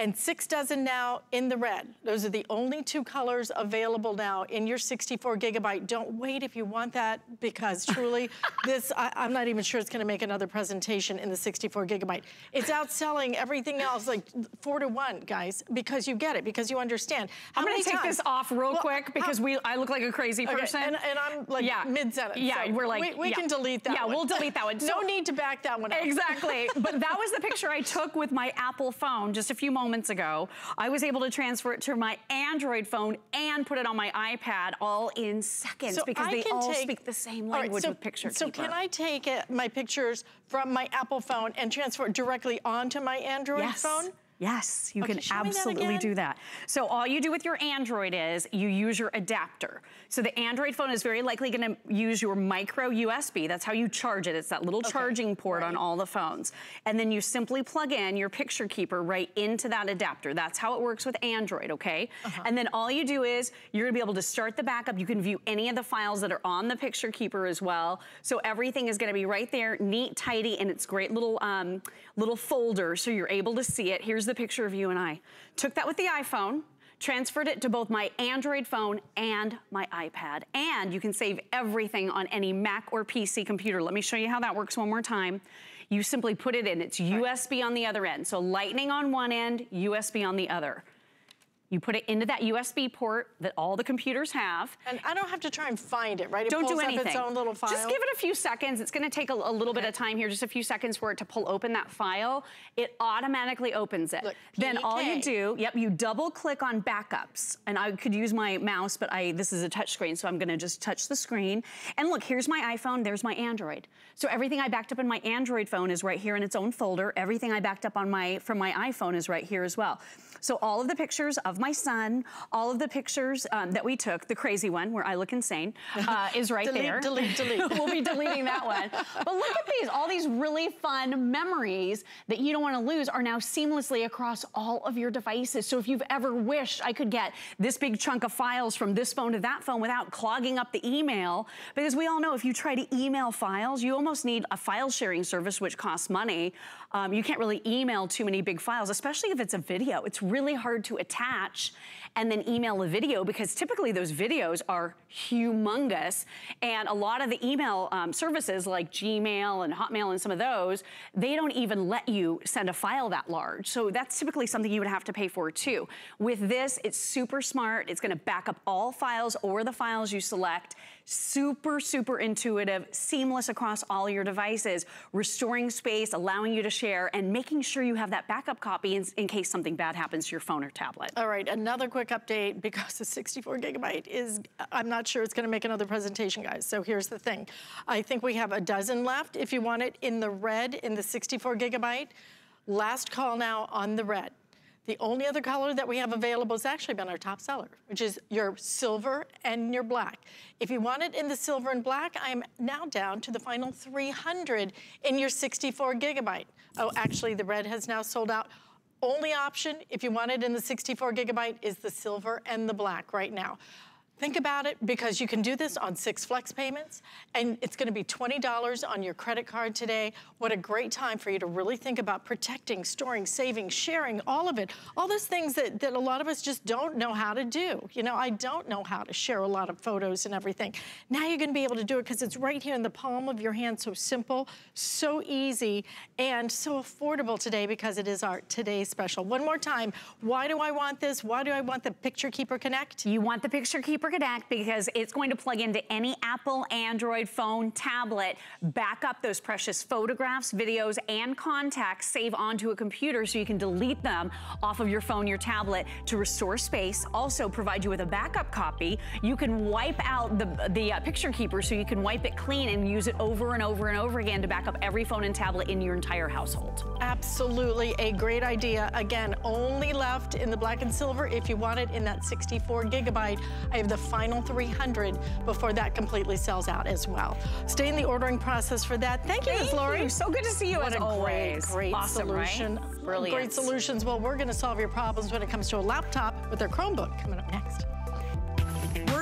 and six dozen now in the red. Those are the only two colors available now in your 64 gigabyte. Don't wait if you want that because truly this, I, I'm not even sure it's gonna make another presentation in the 64 gigabyte. It's outselling everything else like four to one, guys, because you get it, because you understand. How I'm gonna take times- this off real Well, quick because how- we I look like a crazy Okay, person. and, and I'm like Yeah. mid-sentence. Yeah, so we're like, we, we yeah. can delete that Yeah, one. we'll delete that one. no So- need to back that one up. Exactly. but that was the picture I took with my Apple phone just a few moments ago. I was able to transfer it to my Android phone and put it on my iPad all in seconds because I they can all take- speak the same all right, language so, with Picture So Keeper. can I take it, my pictures from my Apple phone and transfer it directly onto my Android Yes. phone? Yes, you Okay, can me that absolutely do that. So all you do with your Android is you use your adapter. So the Android phone is very likely gonna use your micro USB. That's how you charge it. It's that little charging port on all the phones. And then you simply plug in your picture keeper right into that adapter. That's how it works with Android, okay? Uh-huh. And then all you do is you're gonna be able to start the backup. You can view any of the files that are on the picture keeper as well. So everything is gonna be right there, neat, tidy, and it's great little, um, little folder so you're able to see it. Here's the picture of you and I. Took that with the iPhone, transferred it to both my Android phone and my iPad. And you can save everything on any Mac or PC computer. Let me show you how that works one more time. You simply put it in, it's USB on the other end. So lightning on one end, USB on the other. You put it into that USB port that all the computers have. And I don't have to try and find it, right? It Don't do anything. up its own little file. Just give it a few seconds. It's gonna take a, a little bit of time here, just a few seconds for it to pull open that file. It automatically opens it. Look, then all you do, yep, you double click on backups. And I could use my mouse, but I this is a touch screen, so I'm gonna just touch the screen. And look, here's my iPhone, there's my Android. So everything I backed up in my Android phone is right here in its own folder. Everything I backed up on my from my iPhone is right here as well. So all of the pictures of my son, all of the pictures um, that we took, the crazy one where I look insane, uh, is right Delete, there. delete, delete. we'll be deleting that one. But look at these, all these really fun memories that you don't want to lose are now seamlessly across all of your devices. So if you've ever wished I could get this big chunk of files from this phone to that phone without clogging up the email, because we all know if you try to email files, you almost need a file sharing service which costs money. Um, you can't really email too many big files, especially if it's a video. It's really hard to attach and then email a video because typically those videos are humongous. And a lot of the email um, services like Gmail and Hotmail and some of those, they don't even let you send a file that large. So that's typically something you would have to pay for too. With this, it's super smart. It's gonna back up all files or the files you select. Super, super intuitive, seamless across all your devices, restoring space, allowing you to share, and making sure you have that backup copy in, in case something bad happens to your phone or tablet. All right, another quick update because the 64 gigabyte is, I'm not sure it's gonna make another presentation, guys. So here's the thing. I think we have a dozen left. If you want it in the red, in the 64 gigabyte, last call now on the red. The only other color that we have available has actually been our top seller, which is your silver and your black. If you want it in the silver and black, I am now down to the final 300 in your 64 gigabyte. Oh, actually, the red has now sold out. Only option, if you want it in the 64 gigabyte, is the silver and the black right now. Think about it because you can do this on six flex payments and it's gonna be $20 on your credit card today. What a great time for you to really think about protecting, storing, saving, sharing, all of it. All those things that, that a lot of us just don't know how to do. You know, I don't know how to share a lot of photos and everything. Now you're gonna be able to do it because it's right here in the palm of your hand, so simple, so easy, and so affordable today because it is our today's special. One more time, why do I want this? Why do I want the Picture Keeper Connect? You want the Picture Keeper Connect because it's going to plug into any Apple, Android phone, tablet, back up those precious photographs, videos, and contacts, save onto a computer so you can delete them off of your phone, your tablet to restore space. Also provide you with a backup copy. You can wipe out the, the uh, Picture Keeper so you can wipe it clean and use it over and over and over again to back up every phone and tablet in your entire household. Absolutely a great idea. Again, only left in the black and silver. If you want it in that 64 gigabyte, I have the final 300 before that completely sells out as well. Stay in the ordering process for that. Thank you, Ms. Lori. So good to see you What as a always. great, great Awesome, right? solution. Brilliant. Great solutions. Well, we're going to solve your problems when it comes to a laptop with our Chromebook coming up next.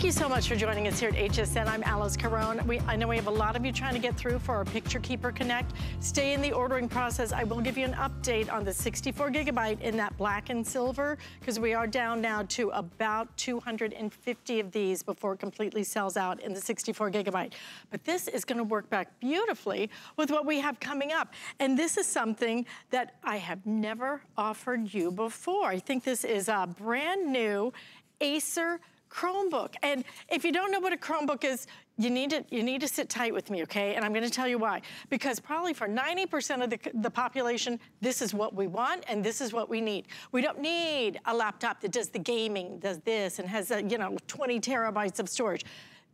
Thank you so much for joining us here at HSN. I'm Alyce Caron. We, I know we have a lot of you trying to get through for our Picture Keeper Connect. Stay in the ordering process. I will give you an update on the 64 gigabyte in that black and silver because we are down now to about 250 of these before it completely sells out in the 64 gigabyte. But this is going to work back beautifully with what we have coming up. And this is something that I have never offered you before. I think this is a brand new Acer Chromebook. And if you don't know what a Chromebook is, you need to, you need to sit tight with me, okay? And I'm gonna tell you why. Because probably for 90% of the, the population, this is what we want and this is what we need. We don't need a laptop that does the gaming, does this, and has, a, you know, 20 terabytes of storage.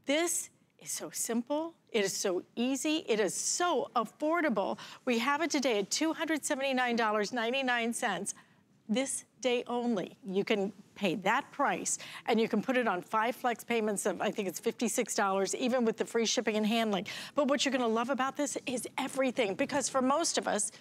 This is so simple. It is so easy. It is so affordable. We have it today at $279.99 this day only. You can pay that price and you can put it on five flex payments of, I think it's $56, even with the free shipping and handling. But what you're gonna love about this is everything because for most of us,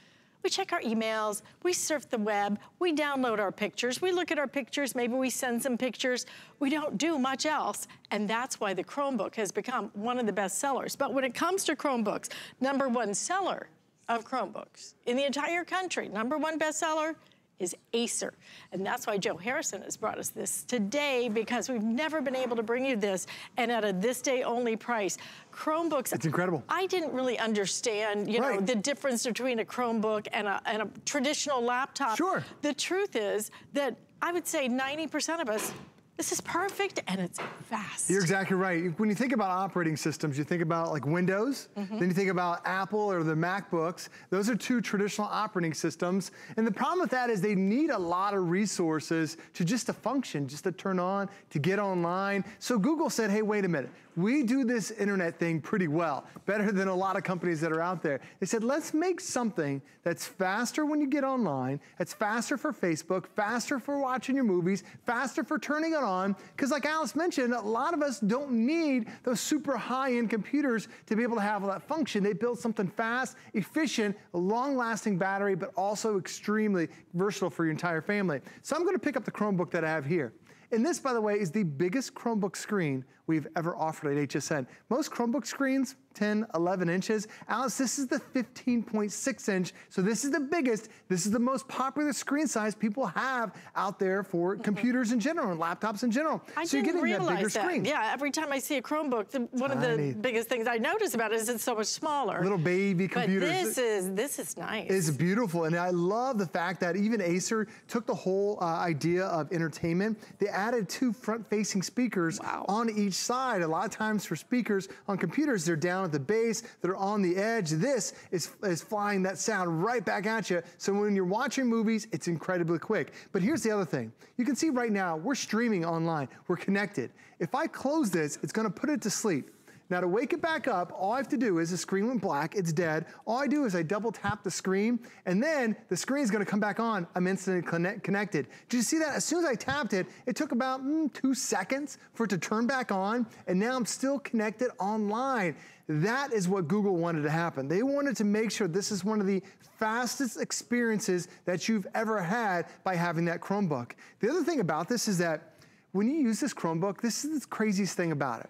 we check our emails, we surf the web, we download our pictures, we look at our pictures, maybe we send some pictures. We don't do much else, and that's why the Chromebook has become one of the best sellers. But when it comes to Chromebooks, number one seller of Chromebooks in the entire country, number one bestseller, is Acer. And that's why Joe Harrison has brought us this today because we've never been able to bring you this and at a this day only price. Chromebooks. It's incredible. I didn't really understand, you right. know, the difference between a Chromebook and a, and a traditional laptop. Sure. The truth is that I would say 90% of us this is perfect and it's fast. You're exactly right. When you think about operating systems, you think about like Windows, mm -hmm. then you think about Apple or the MacBooks. Those are two traditional operating systems. And the problem with that is they need a lot of resources to just to function, just to turn on, to get online. So Google said, hey, wait a minute we do this internet thing pretty well, better than a lot of companies that are out there. They said, let's make something that's faster when you get online, that's faster for Facebook, faster for watching your movies, faster for turning it on, because like Alyce mentioned, a lot of us don't need those super high-end computers to be able to have all that function. They built something fast, efficient, long-lasting battery, but also extremely versatile for your entire family. So I'm gonna pick up the Chromebook that I have here. And this, by the way, is the biggest Chromebook screen we've ever offered at HSN. Most Chromebook screens, 10, 11 inches. Alyce, this is the 15.6 inch, so this is the biggest. This is the most popular screen size people have out there for mm -hmm. computers in general and laptops in general. I so didn't you're getting realize that bigger that. screen. Yeah, every time I see a Chromebook, the, one Tiny. of the biggest things I notice about it is it's so much smaller. Little baby computers. But this is, this is nice. It's beautiful, and I love the fact that even Acer took the whole uh, idea of entertainment. They added two front-facing speakers wow. on each side. A lot of times for speakers on computers, they're down at the base, that are on the edge. This is, is flying that sound right back at you. So when you're watching movies, it's incredibly quick. But here's the other thing. You can see right now, we're streaming online. We're connected. If I close this, it's gonna put it to sleep. Now to wake it back up, all I have to do is the screen went black, it's dead. All I do is I double tap the screen and then the screen is gonna come back on. I'm instantly connect connected. Did you see that? As soon as I tapped it, it took about mm, two seconds for it to turn back on and now I'm still connected online. That is what Google wanted to happen. They wanted to make sure this is one of the fastest experiences that you've ever had by having that Chromebook. The other thing about this is that when you use this Chromebook, this is the craziest thing about it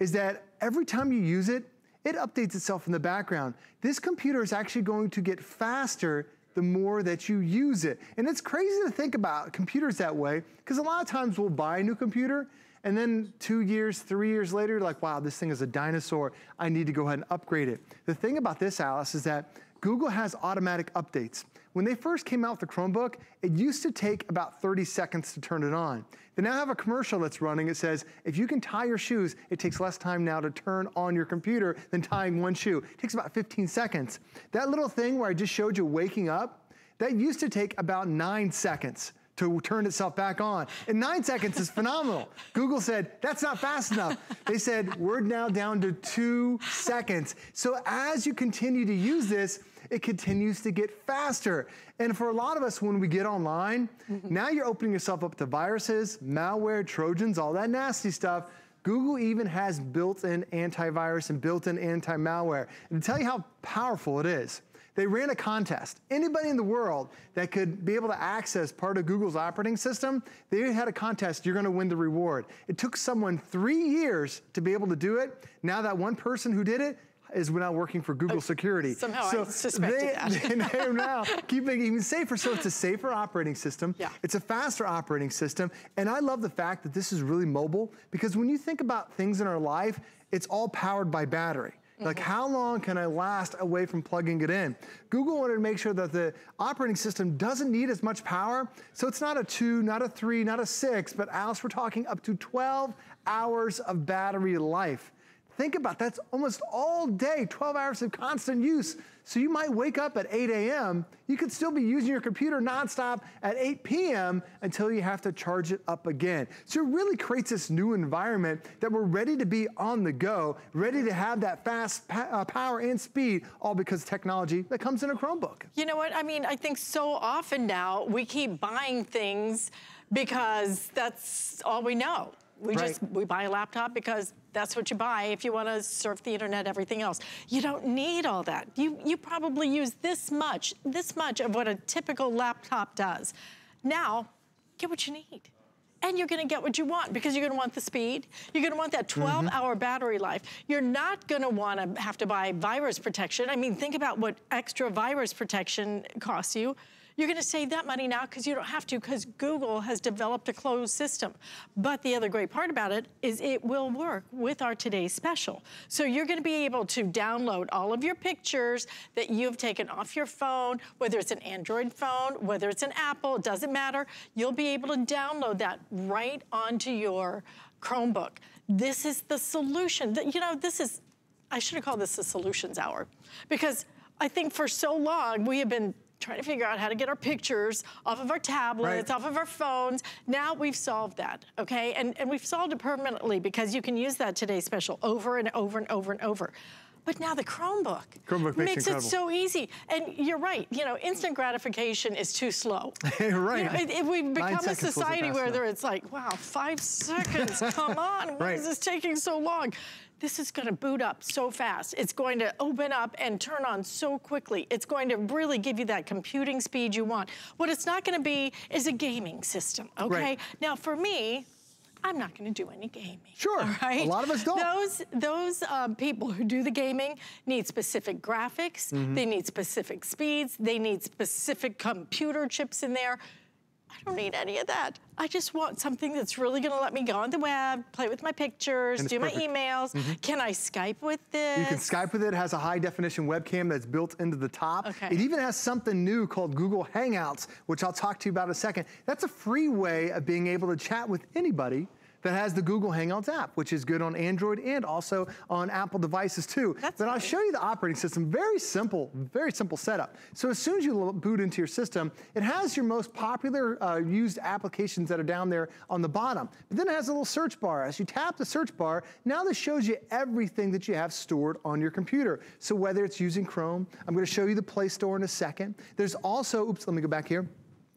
is that every time you use it, it updates itself in the background. This computer is actually going to get faster the more that you use it. And it's crazy to think about computers that way, because a lot of times we'll buy a new computer, and then two years, three years later, like, wow, this thing is a dinosaur. I need to go ahead and upgrade it. The thing about this, Alyce, is that Google has automatic updates. When they first came out with the Chromebook, it used to take about 30 seconds to turn it on. They now have a commercial that's running. It says, if you can tie your shoes, it takes less time now to turn on your computer than tying one shoe. It takes about 15 seconds. That little thing where I just showed you waking up, that used to take about nine seconds to turn itself back on. And nine seconds is phenomenal. Google said, that's not fast enough. They said, we're now down to two seconds. So as you continue to use this, it continues to get faster. And for a lot of us, when we get online, Mm-hmm. now you're opening yourself up to viruses, malware, Trojans, all that nasty stuff. Google even has built-in antivirus and built-in anti-malware. And to tell you how powerful it is, they ran a contest. Anybody in the world that could be able to access part of Google's operating system, they had a contest, you're gonna win the reward. It took someone three years to be able to do it. Now that one person who did it is now working for Google Security. Oh, somehow I suspected they, that. they are now keeping it even safer. So it's a safer operating system. Yeah. It's a faster operating system. And I love the fact that this is really mobile because when you think about things in our life, it's all powered by battery. Like, Mm-hmm. how long can I last away from plugging it in? Google wanted to make sure that the operating system doesn't need as much power. So it's not a two, not a three, not a six, but Alyce, we're talking up to 12 hours of battery life. Think about that's almost all day, 12 hours of constant use. So you might wake up at 8 a.m. You could still be using your computer nonstop at 8 p.m. until you have to charge it up again. So it really creates this new environment that we're ready to be on the go, ready to have that fast uh, power and speed, all because technology that comes in a Chromebook. You know what? I mean, I think so often now we keep buying things because that's all we know. We Right. just we buy a laptop because that's what you buy if you want to surf the internet, everything else. You don't need all that. You you probably use this much, this much of what a typical laptop does. Now, get what you need. And you're gonna get what you want because you're gonna want the speed. You're gonna want that 12 mm-hmm. hour battery life. You're not gonna wanna have to buy virus protection. I mean, think about what extra virus protection costs you. You're gonna save that money now because you don't have to because Google has developed a closed system. But the other great part about it is it will work with our today's special. So you're gonna be able to download all of your pictures that you've taken off your phone, whether it's an Android phone, whether it's an Apple, it doesn't matter. You'll be able to download that right onto your Chromebook. This is the solution. You know, this is, I should have called this the solutions hour because I think for so long we have been trying to figure out how to get our pictures off of our tablets, Right. off of our phones. Now we've solved that, okay? And, and we've solved it permanently because you can use that today special over and over and over and over. But now the Chromebook, Chromebook makes it it so easy. And you're right, you know, instant gratification is too slow. right. You know, it- it- we've become a society where there it's like, wow, five seconds, come on, why Right. is this taking so long? This is gonna boot up so fast. It's going to open up and turn on so quickly. It's going to really give you that computing speed you want. What it's not gonna be is a gaming system, okay? Right. Now for me, I'm not gonna do any gaming. Sure. Right? A lot of us don't. Those, those um, people who do the gaming need specific graphics, Mm-hmm. they need specific speeds, they need specific computer chips in there. I don't need any of that. I just want something that's really gonna let me go on the web, play with my pictures, do my perfect. emails. Mm-hmm. Can I Skype with this? You can Skype with it. It has a high definition webcam that's built into the top. Okay. It even has something new called Google Hangouts, which I'll talk to you about in a second. That's a free way of being able to chat with anybody that has the Google Hangouts app, which is good on Android and also on Apple devices too. That's but I'll show you the operating system. Very simple, very simple setup. So as soon as you boot into your system, it has your most popular uh, used applications that are down there on the bottom. But then it has a little search bar. As you tap the search bar, now this shows you everything that you have stored on your computer. So whether it's using Chrome, I'm gonna show you the Play Store in a second. There's also, oops, let me go back here.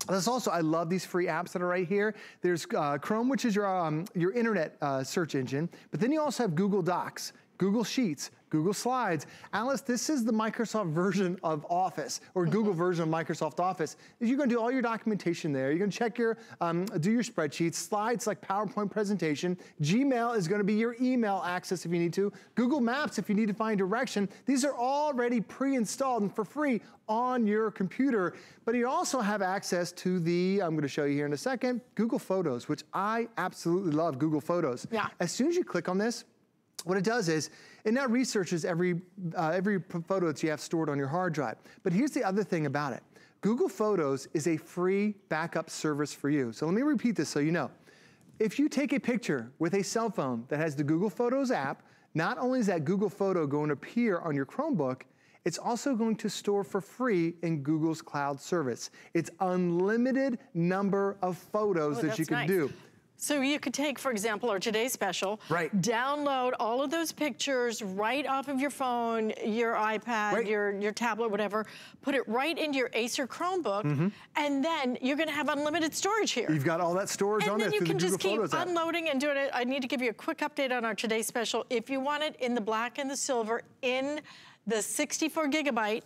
There's also, I love these free apps that are right here. There's uh, Chrome, which is your, um, your internet uh, search engine, but then you also have Google Docs, Google Sheets, Google Slides. Alyce, this is the Microsoft version of Office, or Google version of Microsoft Office. You're gonna do all your documentation there. You're gonna check your, um, do your spreadsheets, slides like PowerPoint presentation. Gmail is gonna be your email access if you need to. Google Maps if you need to find direction. These are already pre-installed and for free on your computer. But you also have access to the, I'm gonna show you here in a second, Google Photos, which I absolutely love Google Photos. Yeah. As soon as you click on this, what it does is, it now researches every, uh, every photo that you have stored on your hard drive. But here's the other thing about it. Google Photos is a free backup service for you. So let me repeat this so you know. If you take a picture with a cell phone that has the Google Photos app, not only is that Google Photo going to appear on your Chromebook, it's also going to store for free in Google's cloud service. It's unlimited number of photos Oh, that you can nice. do. So you could take, for example, our today's special, right. download all of those pictures right off of your phone, your iPad, right. your, your tablet, whatever, put it right into your Acer Chromebook, mm -hmm. and then you're gonna have unlimited storage here. You've got all that storage and on there And then you can just keep unloading app. and doing it. I need to give you a quick update on our today's special. If you want it in the black and the silver, in the 64 gigabyte,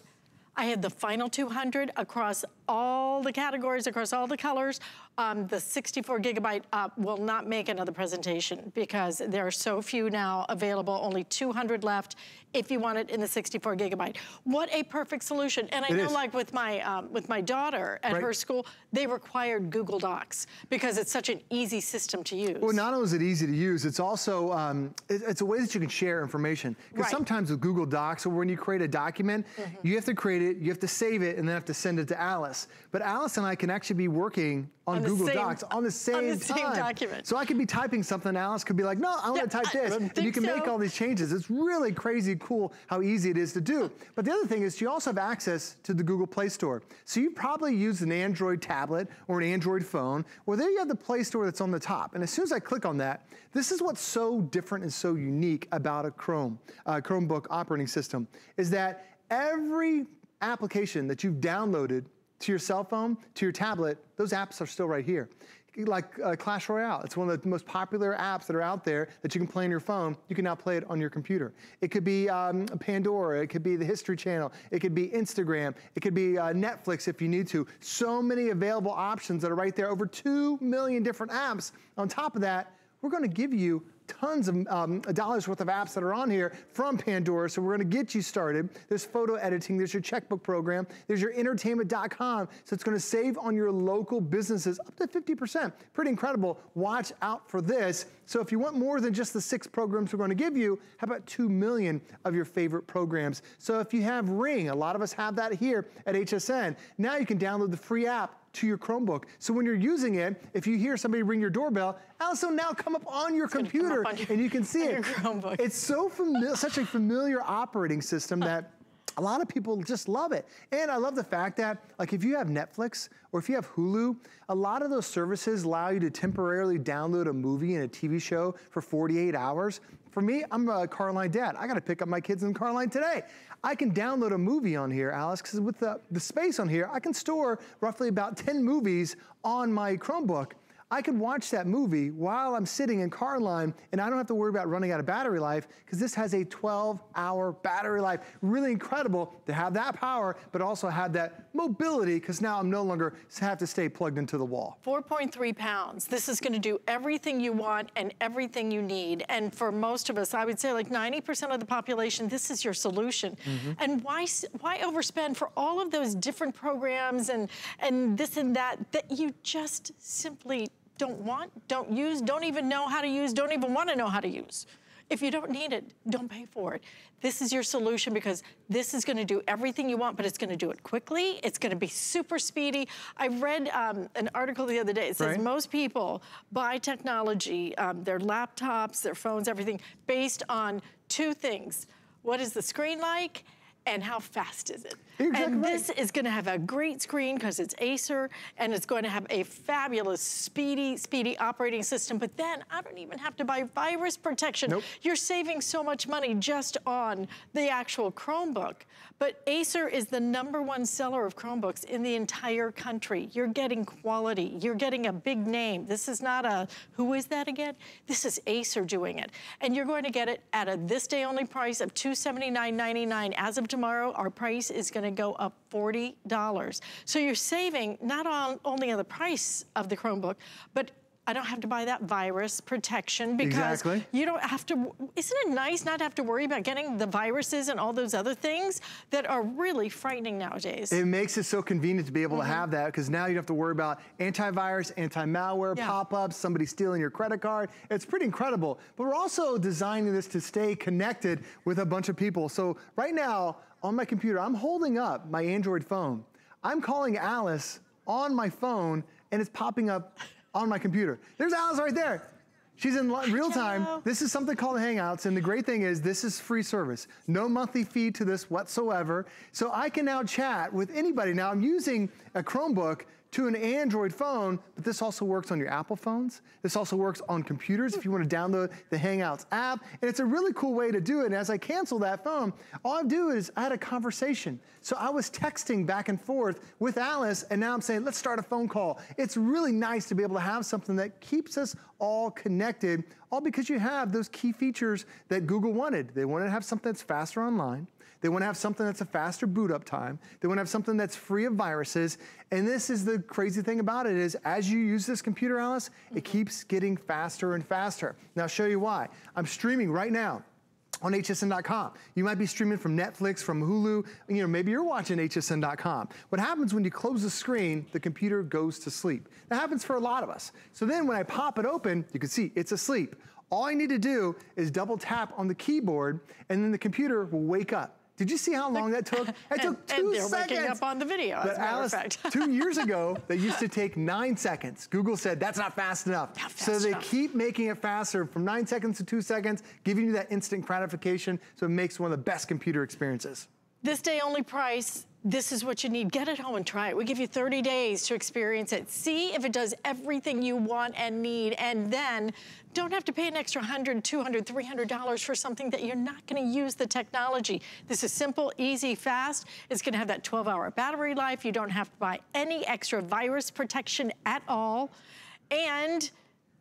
I have the final 200 across all the categories, across all the colors. Um, the 64 gigabyte uh, will not make another presentation because there are so few now available, only 200 left if you want it in the 64 gigabyte. What a perfect solution. And I it know is. like with my, um, with my daughter at right. her school, they required Google Docs because it's such an easy system to use. Well, not only is it easy to use, it's also, um, it, it's a way that you can share information. Because Right. sometimes with Google Docs, or when you create a document, Mm-hmm. you have to create it, you have to save it, and then have to send it to Alyce. But Alyce and I can actually be working on, On the Google same- Docs on the same on the same time. document. So I could be typing something, Alyce could be like, no, I want Yeah, to type I this. And you can make all these changes. It's really crazy cool how easy it is to do. But the other thing is you also have access to the Google Play Store. So you probably use an Android tablet or an Android phone. Well, there you have the Play Store that's on the top. And as soon as I click on that, this is what's so different and so unique about a Chrome, uh, Chromebook operating system, is that every application that you've downloaded to your cell phone, to your tablet, those apps are still right here. Like uh, Clash Royale, it's one of the most popular apps that are out there that you can play on your phone. You can now play it on your computer. It could be um, Pandora, it could be the History Channel, it could be Instagram, it could be uh, Netflix if you need to. So many available options that are right there. Over 2 million different apps. On top of that, we're gonna give you tons of um, dollars worth of apps that are on here from Pandora. So we're gonna get you started. There's photo editing, there's your checkbook program, there's your entertainment.com. So it's gonna save on your local businesses up to 50%. Pretty incredible. Watch out for this. So if you want more than just the six programs we're gonna give you, how about 2 million of your favorite programs? So if you have Ring, a lot of us have that here at HSN. Now you can download the free app to your Chromebook. So when you're using it, if you hear somebody ring your doorbell, also now come up on your computer on your- and you can see it. Chromebook. It's so familiar, such a familiar operating system that a lot of people just love it. And I love the fact that, like, if you have Netflix or if you have Hulu, a lot of those services allow you to temporarily download a movie and a TV show for 48 hours. For me, I'm a Carline dad. I gotta pick up my kids in Carline today. I can download a movie on here, Alyce, because with the, the space on here, I can store roughly about 10 movies on my Chromebook. I could watch that movie while I'm sitting in car line and I don't have to worry about running out of battery life because this has a 12 hour battery life. Really incredible to have that power, but also have that mobility because now I'm no longer have to stay plugged into the wall. 4.3 pounds. This is gonna do everything you want and everything you need. And for most of us, I would say like 90% of the population, this is your solution. Mm-hmm. And why, why overspend for all of those different programs and, and this and that, that you just simply don't want, don't use, don't even know how to use, don't even wanna know how to use. If you don't need it, don't pay for it. This is your solution because this is gonna do everything you want, but it's gonna do it quickly. It's gonna be super speedy. I read um, an article the other day. It says Right. most people buy technology, um, their laptops, their phones, everything, based on two things. What is the screen like? And how fast is it? Exactly and this is gonna have a great screen because it's Acer and it's going to have a fabulous, speedy, speedy operating system. But then I don't even have to buy virus protection. Nope. You're saving so much money just on the actual Chromebook. But Acer is the number one seller of Chromebooks in the entire country. You're getting quality. You're getting a big name. This is not a, who is that again? This is Acer doing it. And you're going to get it at a this day only price of $279.99. As of tomorrow, our price is gonna go up $40. So you're saving not on, only on the price of the Chromebook, but I don't have to buy that virus protection because Exactly. you don't have to, isn't it nice not to have to worry about getting the viruses and all those other things that are really frightening nowadays? It makes it so convenient to be able to mm-hmm. have that because now you don't have to worry about antivirus, anti-malware, Yeah. pop-ups, somebody stealing your credit card. It's pretty incredible. But we're also designing this to stay connected with a bunch of people. So right now on my computer, I'm holding up my Android phone. I'm calling Alyce on my phone and it's popping up on my computer. There's Alyce right there. She's in real time. Hello. This is something called Hangouts, and the great thing is this is free service. No monthly fee to this whatsoever. So I can now chat with anybody. Now I'm using a Chromebook to an Android phone, but this also works on your Apple phones. This also works on computers if you want to download the Hangouts app. And it's a really cool way to do it. And as I cancel that phone, all I do is I had a conversation. So I was texting back and forth with Alyce, and now I'm saying, let's start a phone call. It's really nice to be able to have something that keeps us all connected, all because you have those key features that Google wanted. They wanted to have something that's faster online. They want to have something that's a faster boot up time. They want to have something that's free of viruses. And this is the crazy thing about it is as you use this computer, Alyce, it mm-hmm. keeps getting faster and faster. Now I'll show you why. I'm streaming right now on hsn.com. You might be streaming from Netflix, from Hulu, you know, maybe you're watching hsn.com. What happens when you close the screen, the computer goes to sleep. That happens for a lot of us. So then when I pop it open, you can see it's asleep. All I need to do is double tap on the keyboard and then the computer will wake up. Did you see how long that took? It and, took two and they're seconds. waking up on the video, but Alyce, two years ago, that used to take nine seconds. Google said that's not fast enough. Not fast so they enough. keep making it faster from nine seconds to two seconds, giving you that instant gratification. So it makes one of the best computer experiences. This day only price, this is what you need. Get it home and try it. We give you 30 days to experience it. See if it does everything you want and need, and then don't have to pay an extra $100, $200, $300 for something that you're not gonna use the technology. This is simple, easy, fast. It's gonna have that 12 hour battery life. You don't have to buy any extra virus protection at all. And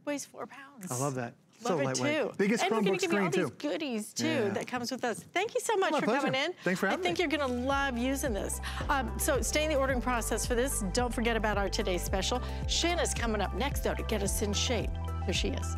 weighs four pounds. I love that. Love so it too. Biggest and we're gonna give you all screen these goodies too Yeah. that comes with us. Thank you so much for pleasure. coming in. Thanks for having me. I think me. you're gonna love using this. Um, so stay in the ordering process for this. Don't forget about our today's special. Shanna's coming up next though to get us in shape. Here she is.